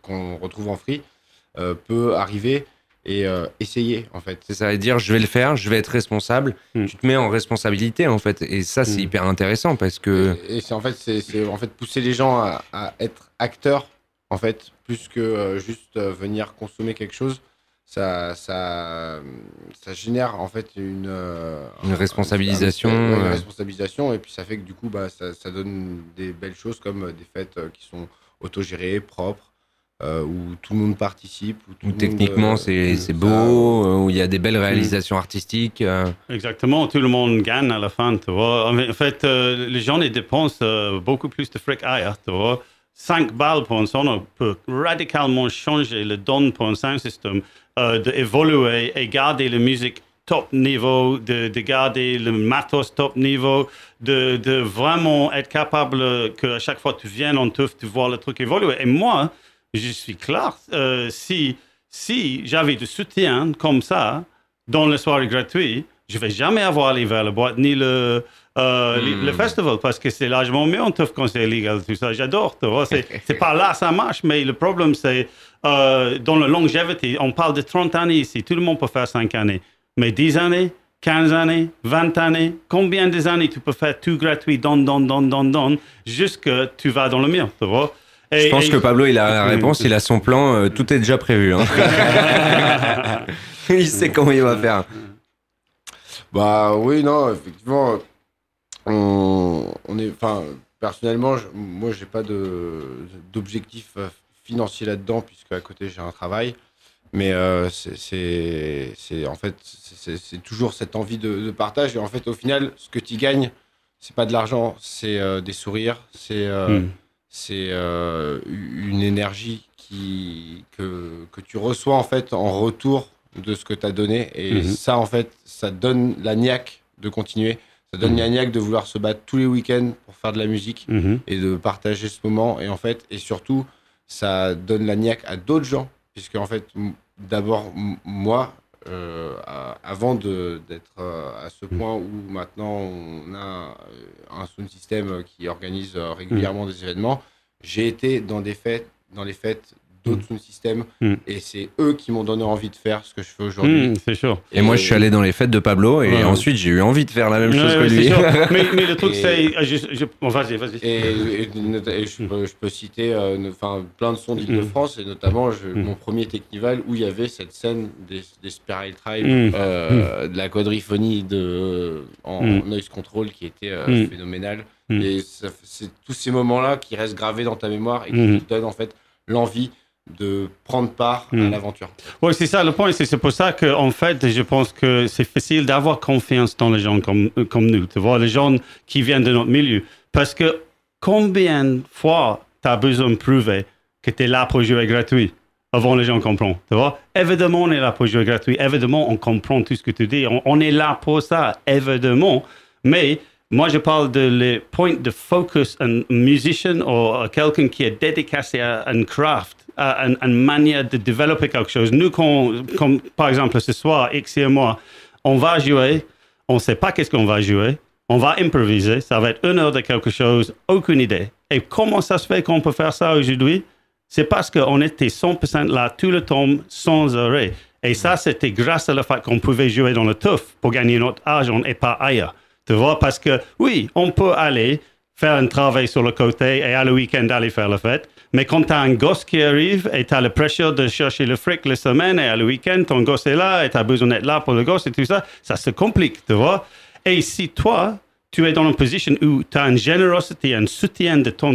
qu'on retrouve en free peut arriver et euh, essayer en fait. C'est ça, et dire je vais le faire, je vais être responsable. Mm. Tu te mets en responsabilité en fait, et ça c'est Mm. hyper intéressant parce que Et, et c'est en fait, c'est en fait pousser les gens à, à être acteurs, en fait, plus que euh, juste euh, venir consommer quelque chose. Ça, ça, ça génère en fait une, euh, Une un- responsabilisation, un- une responsabilisation, et puis ça fait que du coup, bah, ça, ça donne des belles choses comme des fêtes euh, qui sont autogérées, propres, euh, où tout le monde participe. Où, tout où le techniquement euh, c'est beau, euh, où il y a des belles réalisations artistiques. euh. Exactement, tout le monde gagne à la fin, tu vois. En fait, euh, les gens ils dépensent euh, beaucoup plus de fric ailleurs, tu vois. 5 balles pour un son peut radicalement changer le don pour un sound system, euh, d'évoluer et garder la musique top niveau, de, de garder le matos top niveau, de, de vraiment être capable que à chaque fois que tu viens en teuf, tu vois le truc évoluer. Et moi, je suis clair, euh, si, si j'avais du soutien comme ça dans les soirées gratuites, je vais jamais avoir vers la boîte ni le, euh, li- Hmm. le festival parce que c'est largement mieux en teuf quand c'est illégal, tout ça. J'adore, tu vois. C'est, pas là, ça marche, mais le problème, c'est euh, dans la longévité, on parle de 30 années ici. Tout le monde peut faire 5 années. Mais 10 années, 15 années, 20 années, combien des années tu peux faire tout gratuit, don, don, don, don, don, jusque tu vas dans le mur, tu vois. Et- Je pense et- que Pablo il a la réponse, il a son plan, euh, tout est déjà prévu. hein. il sait comment il va faire. Bah oui, non, effectivement, on, on est, enfin, personnellement, je- moi, j'ai pas d'objectif euh, financier là-dedans, puisque à côté j'ai un travail. Mais euh, c'est- en fait, c'est- toujours cette envie de, de partage. Et en fait, au final, ce que tu gagnes, c'est pas de l'argent, c'est euh, des sourires, c'est euh, Hmm. C'est euh, une énergie qui, que, que tu reçois en fait en retour de ce que tu as donné. Et Mhm. ça, en fait, ça donne la niaque de continuer. Ça donne Mhm. la niaque de vouloir se battre tous les week-ends pour faire de la musique Mhm. et de partager ce moment. Et en fait, et surtout, ça donne la niaque à d'autres gens. Puisque, en fait, d'abord, moi, euh, à- avant d'être euh, à ce point où maintenant on a euh, un sound system qui organise euh, régulièrement des événements, j'ai été dans des fêtes, dans les fêtes d'autres sous-systèmes. Mm. Et c'est eux qui m'ont donné envie de faire ce que je fais aujourd'hui. Hmm, c'est sûr. Et, moi, je suis allé dans les fêtes de Pablo et Ouais. ensuite j'ai eu envie de faire la même chose Ouais, que lui. c'est sûr. mais, mais le truc, c'est. je- bon, vas-y, vas-y. Et, et nota- et je, peux, je peux citer euh, plein de sons Mm. d'Île-de-France, et notamment je- Mm. mon premier Technival où il y avait cette scène des, des Spiral Tribe, Mm. euh, de la quadriphonie de, en Mm. noise control qui était euh, Mm. phénoménale. Mm. Et c'est tous ces moments-là qui restent gravés dans ta mémoire et qui Mm. te donnent en fait l'envie de prendre part à Mm. l'aventure. Oui, c'est ça le point. C'est pour ça que, en fait, je pense que c'est facile d'avoir confiance dans les gens comme, euh, comme nous, tu vois, les gens qui viennent de notre milieu. Parce que combien de fois tu as besoin de prouver que tu es là pour jouer gratuit avant les gens comprennent, tu vois? Évidemment, on est là pour jouer gratuit. Évidemment, on comprend tout ce que tu dis. On, on est là pour ça, évidemment. Mais moi, je parle de les points de focus un musicien ou quelqu'un qui est dédicacé à un craft, une, une manière de développer quelque chose. Nous, comme par exemple ce soir, X et moi, on va jouer, on ne sait pas qu'est-ce qu'on va jouer, on va improviser, ça va être une heure de quelque chose, aucune idée. Et comment ça se fait qu'on peut faire ça aujourd'hui? C'est parce qu'on était 100% là tout le temps, sans arrêt. Et ça, c'était grâce à le fait qu'on pouvait jouer dans le tough pour gagner notre argent et pas ailleurs. Tu vois, parce que oui, on peut aller faire un travail sur le côté et à le week-end aller faire la fête. Mais quand tu as un gosse qui arrive et tu as le pressure de chercher le fric la semaine et à le week-end, ton gosse est là et tu as besoin d'être là pour le gosse et tout ça, ça se complique, tu vois. Et si toi, tu es dans une position où tu as une générosité, un soutien de ton,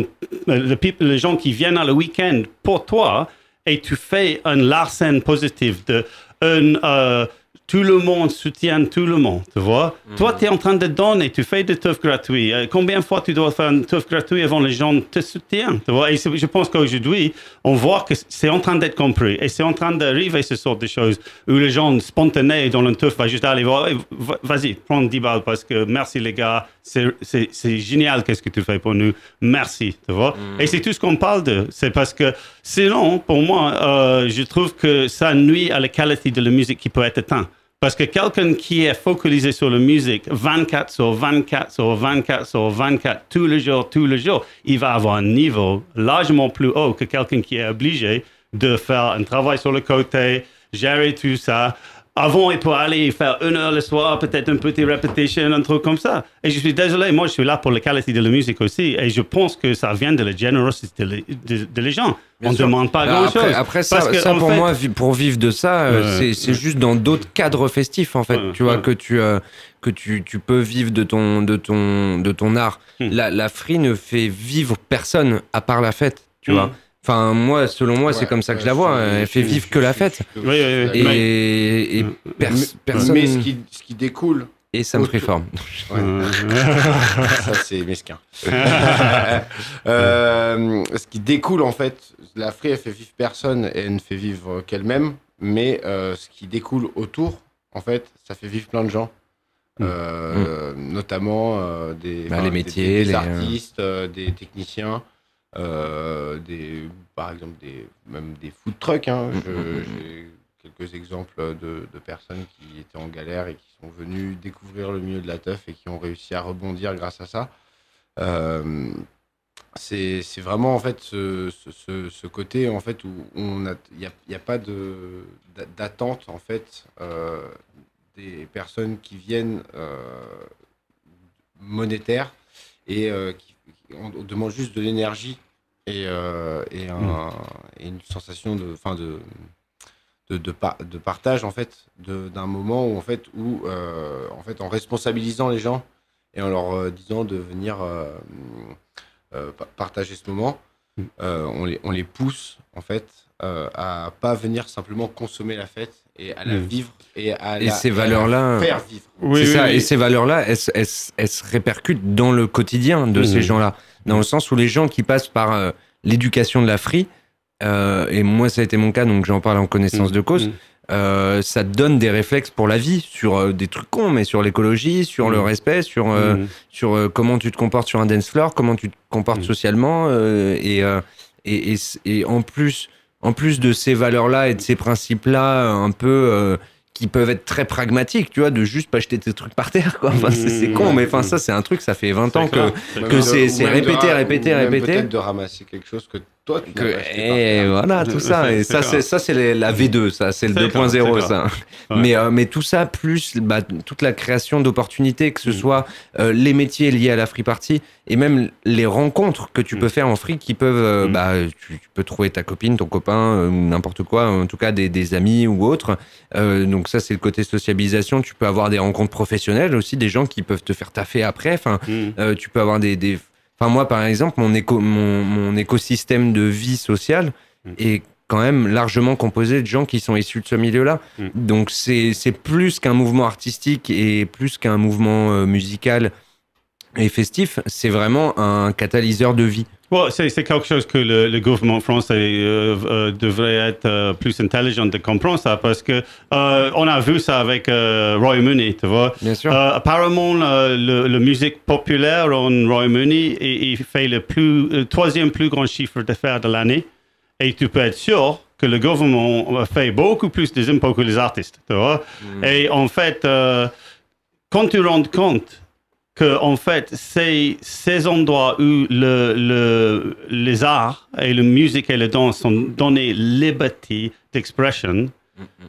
euh, le people- les gens qui viennent à le week-end pour toi et tu fais un larcène positif de un, euh, tout le monde soutient tout le monde, tu vois. Toi, tu es en train de donner, tu fais des teufs gratuits. Euh, combien de fois tu dois faire un teuf gratuit avant les gens te soutiennent, tu vois? Et je pense qu'aujourd'hui, on voit que c'est en train d'être compris et c'est en train d'arriver ce sorte de choses où les gens spontanés dans le teuf vont juste aller voir, va- vas-y, prends 10 balles parce que merci les gars, c'est génial qu'est-ce que tu fais pour nous, merci, tu vois. Et c'est tout ce qu'on parle de. C'est parce que sinon, pour moi, euh, je trouve que ça nuit à la qualité de la musique qui peut être atteinte. Parce que quelqu'un qui est focalisé sur la musique 24 sur 24 sur 24 sur 24 tous les jours, tous les jours, il va avoir un niveau largement plus haut que quelqu'un qui est obligé de faire un travail sur le côté, gérer tout ça. Avant, il peut aller faire une heure le soir, peut-être un petit répétition, un truc comme ça. Et je suis désolé, moi, je suis là pour la qualité de la musique aussi. Et je pense que ça vient de la générosité de, de- de les gens. Bien On ne demande pas Bah, grand-chose. Après, après ça, Parce que, ça pour fait- moi, pour vivre de ça, euh, c'est juste dans d'autres cadres festifs en fait. Tu vois que tu euh, que tu, tu peux vivre de ton de ton de ton art. Hmm. La, la free ne fait vivre personne à part la fête. Tu Hmm. vois. Enfin moi, selon moi, c'est comme ça que je la vois. je suis- Elle fait vivre que la fête. Oui, Et, et Hmm. pers- Mais- personne. Mais ce qui, ce qui découle, Et ça me freeform. Ouais. Euh, ça c'est mesquin. Euh, ce qui découle en fait, la free elle fait vivre personne et elle ne fait vivre qu'elle-même, mais euh, ce qui découle autour, en fait, ça fait vivre plein de gens. Euh, notamment euh, des, Bah, les métiers, des, des les, euh, artistes, euh, des techniciens, euh, des, par exemple des, même des food trucks. hein. Mm, mm, mm, J'ai quelques exemples de, de personnes qui étaient en galère et qui sont venues découvrir le milieu de la teuf et qui ont réussi à rebondir grâce à ça. Euh, c'est vraiment en fait ce, ce- ce- ce côté en fait où on il y a, il y a pas de d'attente en fait euh, des personnes qui viennent euh, monétaires et euh, qui, on demande juste de l'énergie et, euh, et, un- et une sensation de fin de de, de, par- de partage en fait de- d'un moment où en fait où euh, en fait en responsabilisant les gens et en leur euh, disant de venir euh, euh, pa- partager ce moment Mm. euh, on, les, on les pousse en fait euh, à pas venir simplement consommer la fête et à la Mm. vivre et à Et la, ces et à la valeurs-là- faire vivre Oui, c'est oui, ça, oui. et ces valeurs-là, elles, se- elles elles se répercutent dans le quotidien de ces Mhm. gens-là. Dans le sens où les gens qui passent par euh, l'éducation de la free, euh, et moi ça a été mon cas, donc j'en parle en connaissance de cause, Mhm. euh, ça te donne des réflexes pour la vie, sur euh, des trucs cons, mais sur l'écologie, sur le Mhm. respect, sur, sur comment tu te comportes sur un dance floor, comment tu te comportes socialement, et, et, et, et en plus, en plus de ces valeurs-là et de ces principes-là, un peu qui peuvent être très pragmatiques, tu vois, de juste pas jeter tes trucs par terre, quoi. Enfin, c'est con, mais enfin ça c'est un truc, ça fait 20 ans que que c'est- répété, répété, répété. peut-être de ramasser quelque chose que toi, tu Que- et voilà, tout ça. Et ça, c'est ça, c'est la V2, ça, c'est le C'est clair, 2.0, c'est ça. Ouais. Mais, euh, mais tout ça, plus bah, toute la création d'opportunités, que ce Mm. soit euh, les métiers liés à la free party et même les rencontres que tu Mm. peux faire en free qui peuvent. euh, Mm. bah, tu, tu peux trouver ta copine, ton copain, euh, n'importe quoi, en tout cas des, des amis ou autres. Euh, donc, ça, c'est le côté sociabilisation. Tu peux avoir des rencontres professionnelles aussi, des gens qui peuvent te faire taffer après. Enfin, tu peux avoir des, des- Enfin, moi, par exemple, mon, éco, mon, mon écosystème de vie sociale Mm. est quand même largement composé de gens qui sont issus de ce milieu-là. Mm. Donc, c'est c'est plus qu'un mouvement artistique et plus qu'un mouvement euh, musical et festif. C'est vraiment un catalyseur de vie. Bon, c'est quelque chose que le, le gouvernement français euh, euh, devrait être euh, plus intelligent de comprendre ça parce que on a vu ça avec Royaume-Uni, tu vois. Bien sûr. Apparemment, le, la musique populaire en Royaume-Uni, il, il fait le plus, le troisième plus grand chiffre d'affaires de l'année. Et tu peux être sûr que le gouvernement fait beaucoup plus des impôts que les artistes, tu vois. Et en fait, quand tu rends compte que en fait, c'est ces endroits où le, le, les arts et la musique et la danse sont donnés liberté d'expression,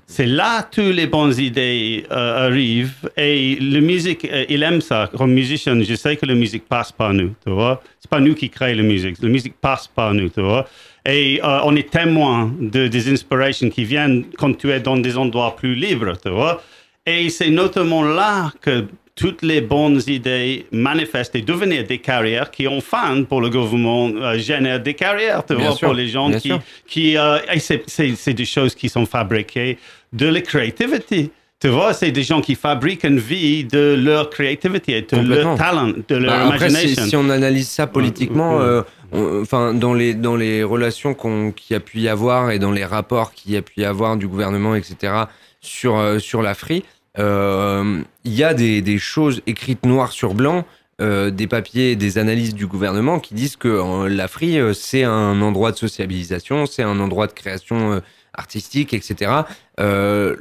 c'est là que toutes les bonnes idées euh, arrivent. Et la musique, euh, il aime ça. Comme musicien, je sais que la musique passe par nous, tu vois. C'est pas nous qui créons la musique. La musique passe par nous, tu vois. Et euh, on est témoin de, des inspirations qui viennent quand tu es dans des endroits plus libres, tu vois. Et c'est notamment là que toutes les bonnes idées manifestent et devenir des carrières qui, enfin, pour le gouvernement, euh, génèrent des carrières, tu vois, sûr, pour les gens qui, qui euh, c'est, des choses qui sont fabriquées de la créativité. Tu vois, c'est des gens qui fabriquent une vie de leur créativité, de leur talent, de leur Bah, après, imagination. si on analyse ça politiquement, Ouais. euh, on- enfin dans les dans les relations qu'il y a pu y avoir et dans les rapports qu'il y a pu y avoir du gouvernement, etc. sur euh, sur la free, euh, il y a des, choses écrites noir sur blanc. euh, des papiers, des analyses du gouvernement qui disent que euh, la free euh, c'est un endroit de sociabilisation, c'est un endroit de création euh, artistique, etc. Euh,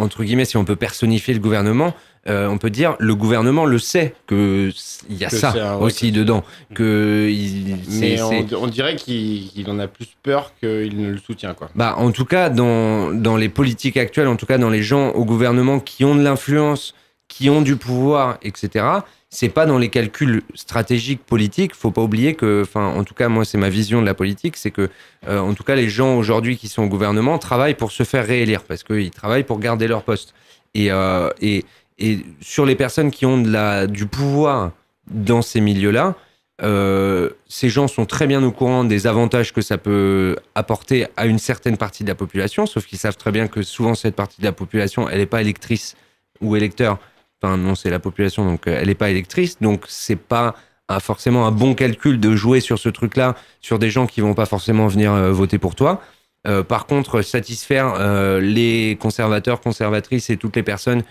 entre guillemets, si on peut personnifier le gouvernement, euh, on peut dire le gouvernement le sait que s- il y a Que ça c'est un- ouais, aussi dedans, que il, c'est- Mais on, on dirait qu'il qu'il en a plus peur qu'il ne le soutient, quoi. bah, en tout cas, dans, dans les politiques actuelles, en tout cas dans les gens au gouvernement qui ont de l'influence, qui ont du pouvoir, etc., c'est pas dans les calculs stratégiques politiques. Faut pas oublier que, enfin, en tout cas, moi, c'est ma vision de la politique, c'est que, euh, en tout cas, les gens aujourd'hui qui sont au gouvernement travaillent pour se faire réélire parce qu'ils travaillent pour garder leur poste. Et, euh, et, et sur les personnes qui ont du pouvoir dans ces milieux-là, euh, ces gens sont très bien au courant des avantages que ça peut apporter à une certaine partie de la population, sauf qu'ils savent très bien que souvent cette partie de la population, elle n'est pas électrice ou électeur. Enfin non, c'est la population, donc euh, elle n'est pas électrice, donc c'est pas forcément un bon calcul de jouer sur ce truc-là, sur des gens qui vont pas forcément venir euh, voter pour toi. Euh, par contre, satisfaire les conservateurs, conservatrices et toutes les personnes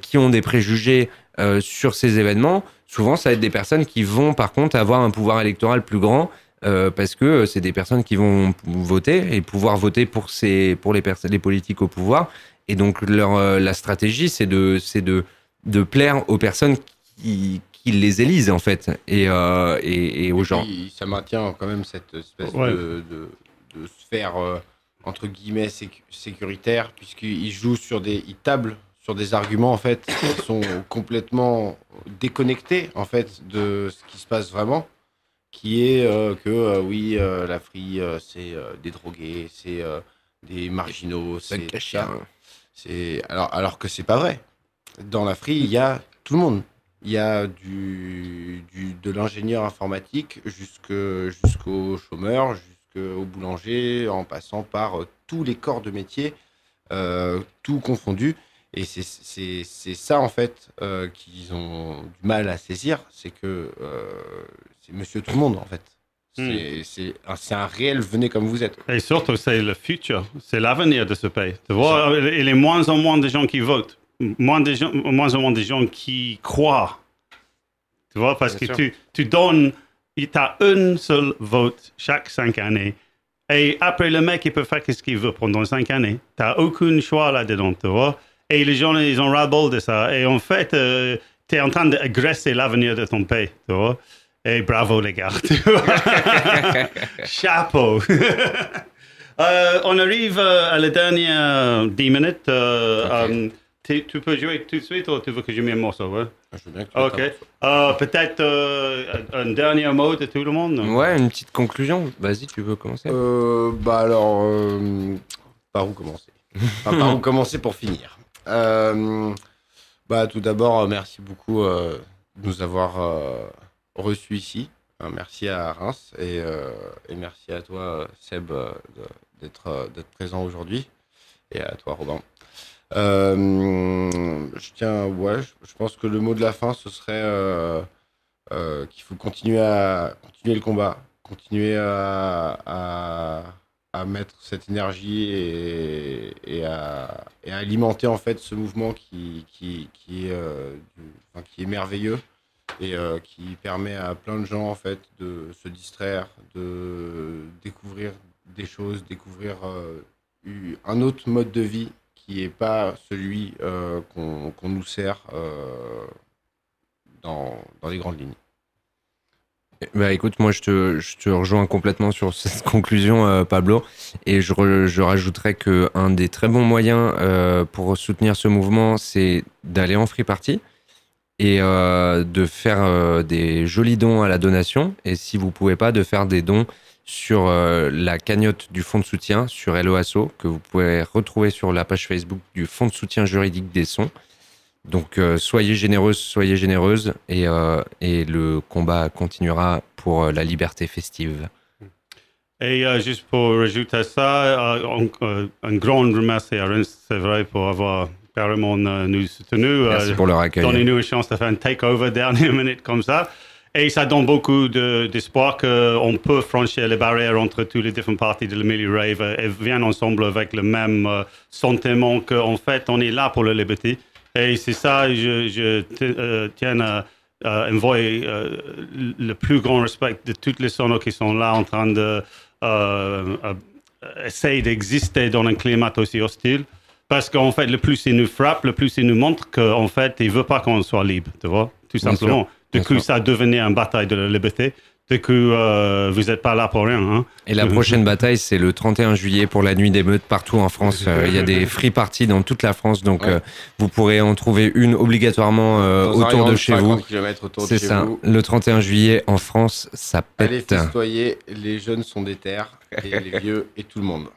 qui ont des préjugés sur ces événements, souvent ça va être des personnes qui vont par contre avoir un pouvoir électoral plus grand parce que c'est des personnes qui vont voter et pouvoir voter pour ces pour les les politiques au pouvoir et donc leur la stratégie c'est de c'est de de plaire aux personnes qui, qui les élisent en fait et euh, et, et aux gens. Puis, ça maintient quand même cette espèce Ouais. de, de, de sphère euh, entre guillemets sécu- sécuritaire, puisqu'ils jouent sur des. Ils tablent sur des arguments en fait qui sont complètement déconnectés en fait de ce qui se passe vraiment, qui est euh, que euh, oui, euh, la free, euh, c'est euh, des drogués, c'est euh, des marginaux, c'est. C'est alors alors que c'est pas vrai. Dans la free, il y a tout le monde. Il y a du, du de l'ingénieur informatique jusqu'au chômeur, jusqu'au boulanger, en passant par euh, tous les corps de métier, euh, tout confondu. Et c'est- c'est c'est ça en fait euh, qu'ils ont du mal à saisir, c'est que euh, c'est Monsieur Tout le Monde en fait. C'est c'est un, c'est un réel venez comme vous êtes. Et surtout, c'est le futur, c'est l'avenir de ce pays. Tu vois, il y a moins en moins de gens qui votent, moins, de gens, moins en moins de gens qui croient. Tu vois, parce Bien que tu, tu donnes, tu as un seul vote chaque cinq années. Et après, le mec, il peut faire ce qu'il veut pendant cinq années. Tu n'as aucun choix là-dedans, tu vois. Et les gens, ils ont ras-le-bol de ça. Et en fait, tu es en train d'agresser l'avenir de ton pays, tu vois. Et bravo les gars. Chapeau. Euh, on arrive euh, à la dernière 10 minutes. Euh, Ok. euh, tu, tu peux jouer tout de suite ou tu veux que je mette un morceau ouais? Je veux bien que tu le Ok. fasses. Euh, Peut-être euh, un dernier mot de tout le monde? Ouais, une petite conclusion. Vas-y, tu veux commencer? Euh, bah alors, euh, par où commencer? Enfin, Par où commencer pour finir? Euh, Bah tout d'abord, merci beaucoup euh, de nous avoir euh, reçus ici. Merci à Reims et, euh, et merci à toi, Seb, d'être présent aujourd'hui et à toi, Robin. Euh, je tiens, ouais, je, pense que le mot de la fin, ce serait euh, euh, qu'il faut continuer à continuer le combat, continuer à, à, mettre cette énergie et, à, et alimenter en fait ce mouvement qui, qui, qui, est, qui est merveilleux et qui permet à plein de gens en fait de se distraire, de découvrir des choses, découvrir un autre mode de vie qui n'est pas celui euh, qu'on nous sert euh, dans, les grandes lignes. Bah écoute, moi je te, rejoins complètement sur cette conclusion, euh, Pablo, et je, re- je rajouterais que un des très bons moyens pour soutenir ce mouvement, c'est d'aller en free party et de faire des jolis dons à la donation, et si vous pouvez pas, de faire des dons sur euh, la cagnotte du fonds de soutien sur LOASO que vous pouvez retrouver sur la page Facebook du fonds de soutien juridique des sons. Donc euh, soyez généreuses, soyez généreuses et, euh, et le combat continuera pour la liberté festive. Et juste pour rajouter à ça, euh, un grand remercie à Reims, c'est vrai, pour avoir carrément nous soutenu. Merci pour leur accueil. Donnez-nous une chance de faire un takeover dernière minute comme ça. Et ça donne beaucoup de- d'espoir qu'on peut franchir les barrières entre toutes les différentes parties de l'Emily Rave et viennent ensemble avec le même euh, sentiment qu'en fait, on est là pour la liberté. Et c'est ça, je, euh, tiens à, à envoyer euh, le plus grand respect de toutes les sonos qui sont là en train de euh, euh, essayer d'exister dans un climat aussi hostile. Parce qu'en fait, le plus il nous frappe, le plus il nous montre qu'en fait, il ne veut pas qu'on soit libre, tu vois, tout Bien simplement. sûr, Coup, sûr. ça devenait une bataille de la liberté. Du coup, euh, vous n'êtes pas là pour rien. Hein. Et la prochaine bataille, c'est le 31 juillet pour la nuit d'émeute partout en France. Euh, Il y a des free parties dans toute la France, donc Ouais. euh, vous pourrez en trouver une obligatoirement euh, autour de chez 50 vous. C'est ça. vous. Le 31 juillet en France, ça Allez pète. festoyer, les jeunes sont des terres, et les vieux et tout le monde.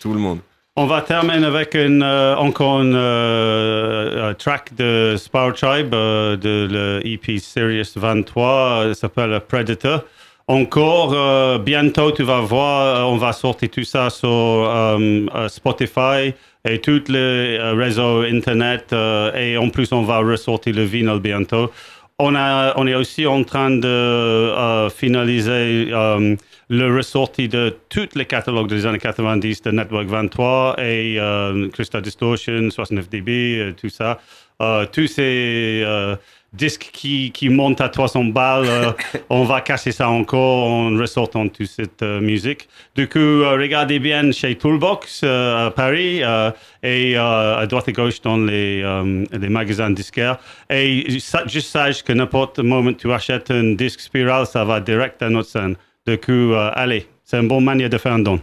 Tout le monde. On va terminer avec une, euh, encore une euh, track de Sparrow Tribe euh, de l'EP Sirius 23, euh, ça s'appelle Predator. Encore, euh, bientôt, tu vas voir, euh, on va sortir tout ça sur euh, Spotify et tous les réseaux Internet. et en plus, on va ressortir le vinyl bientôt. On, a, on est aussi en train de finaliser le ressorti de tous les catalogues des années 90 de Network 23 et euh, Crystal Distortion, 69dB, euh, tout ça. Euh, tous ces disques qui, qui montent à 300 balles, on va casser ça encore en ressortant toute cette musique. Du coup, regardez bien chez Toolbox à Paris et à droite et gauche dans les, les magasins disquaires. Et juste sache que n'importe moment tu achètes un disque Spiral, ça va direct à notre scène. Du coup, euh, allez, c'est une bonne manière de faire un don.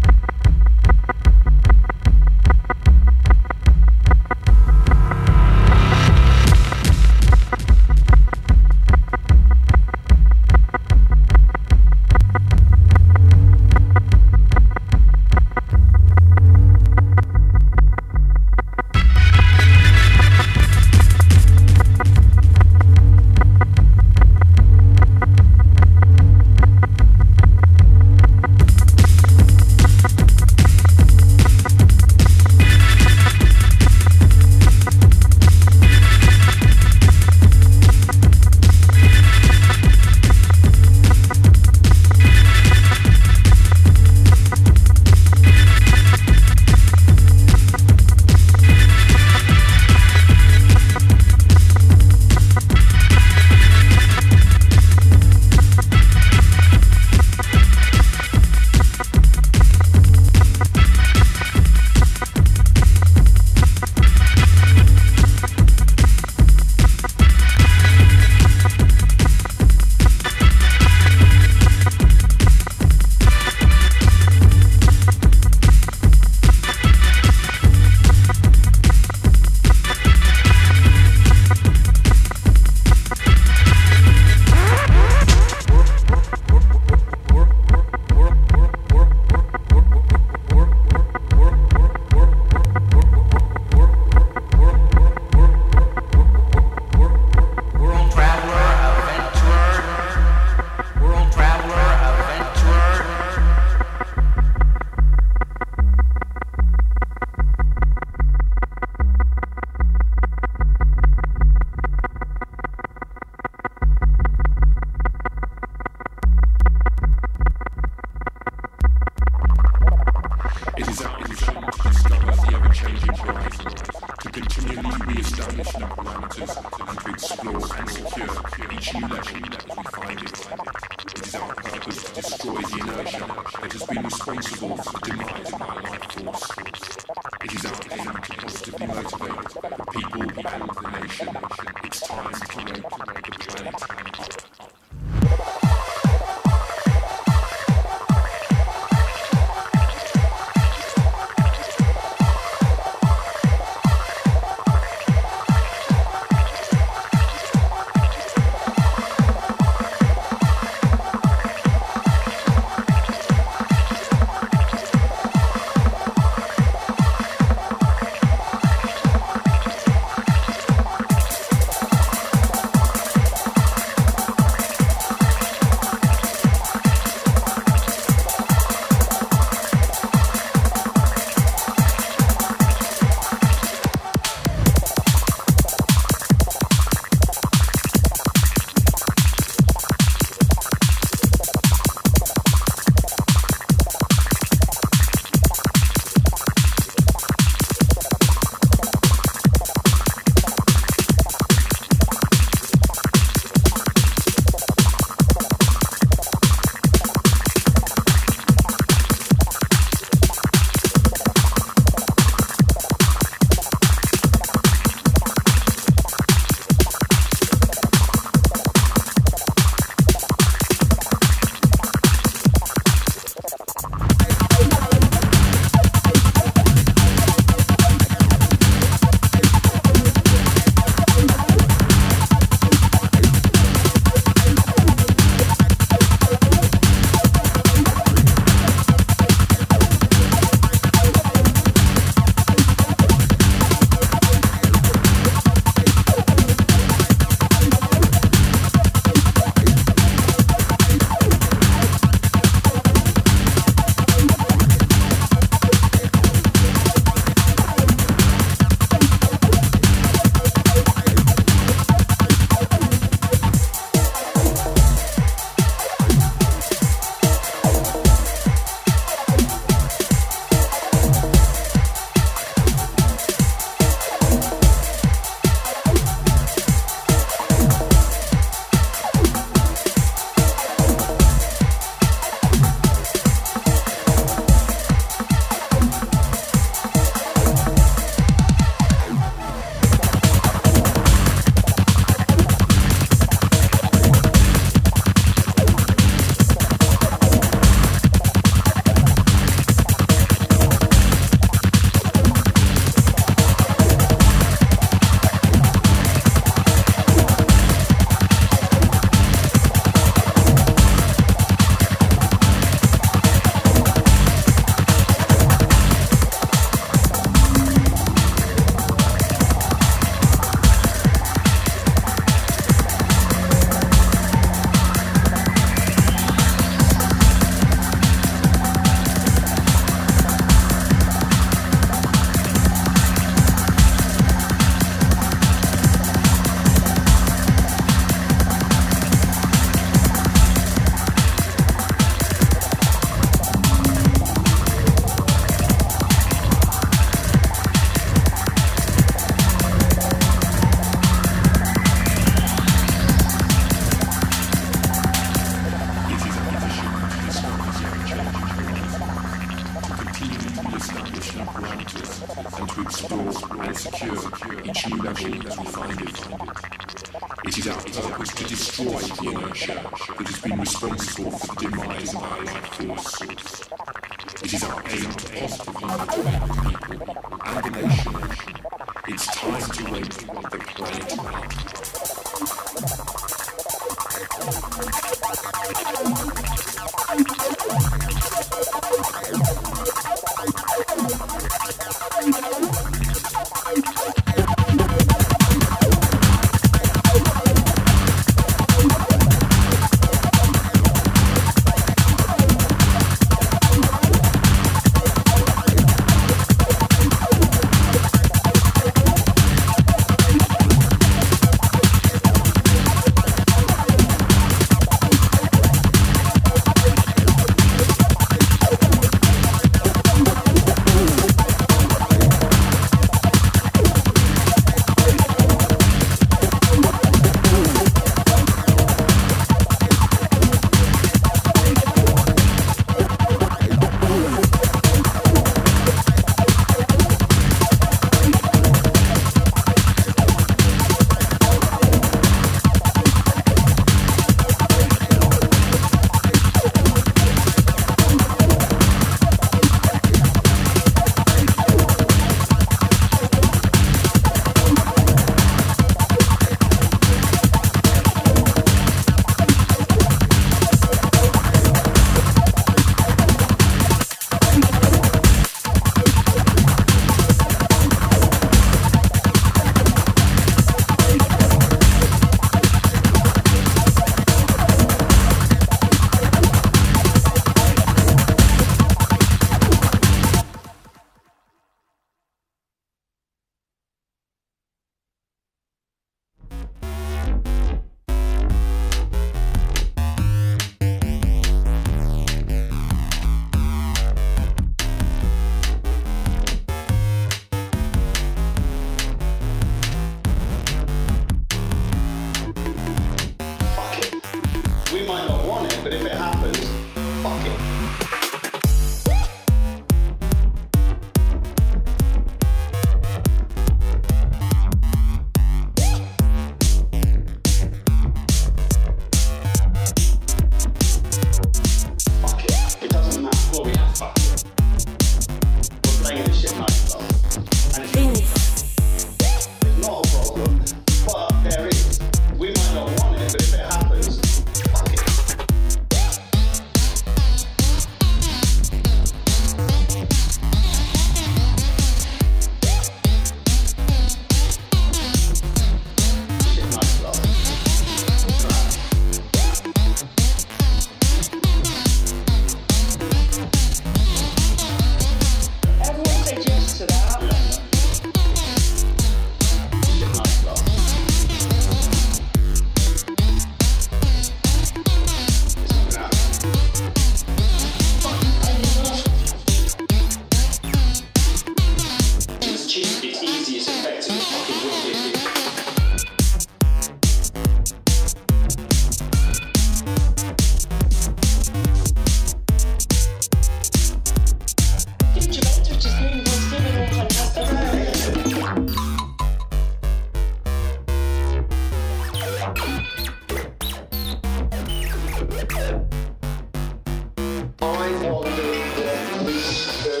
I want to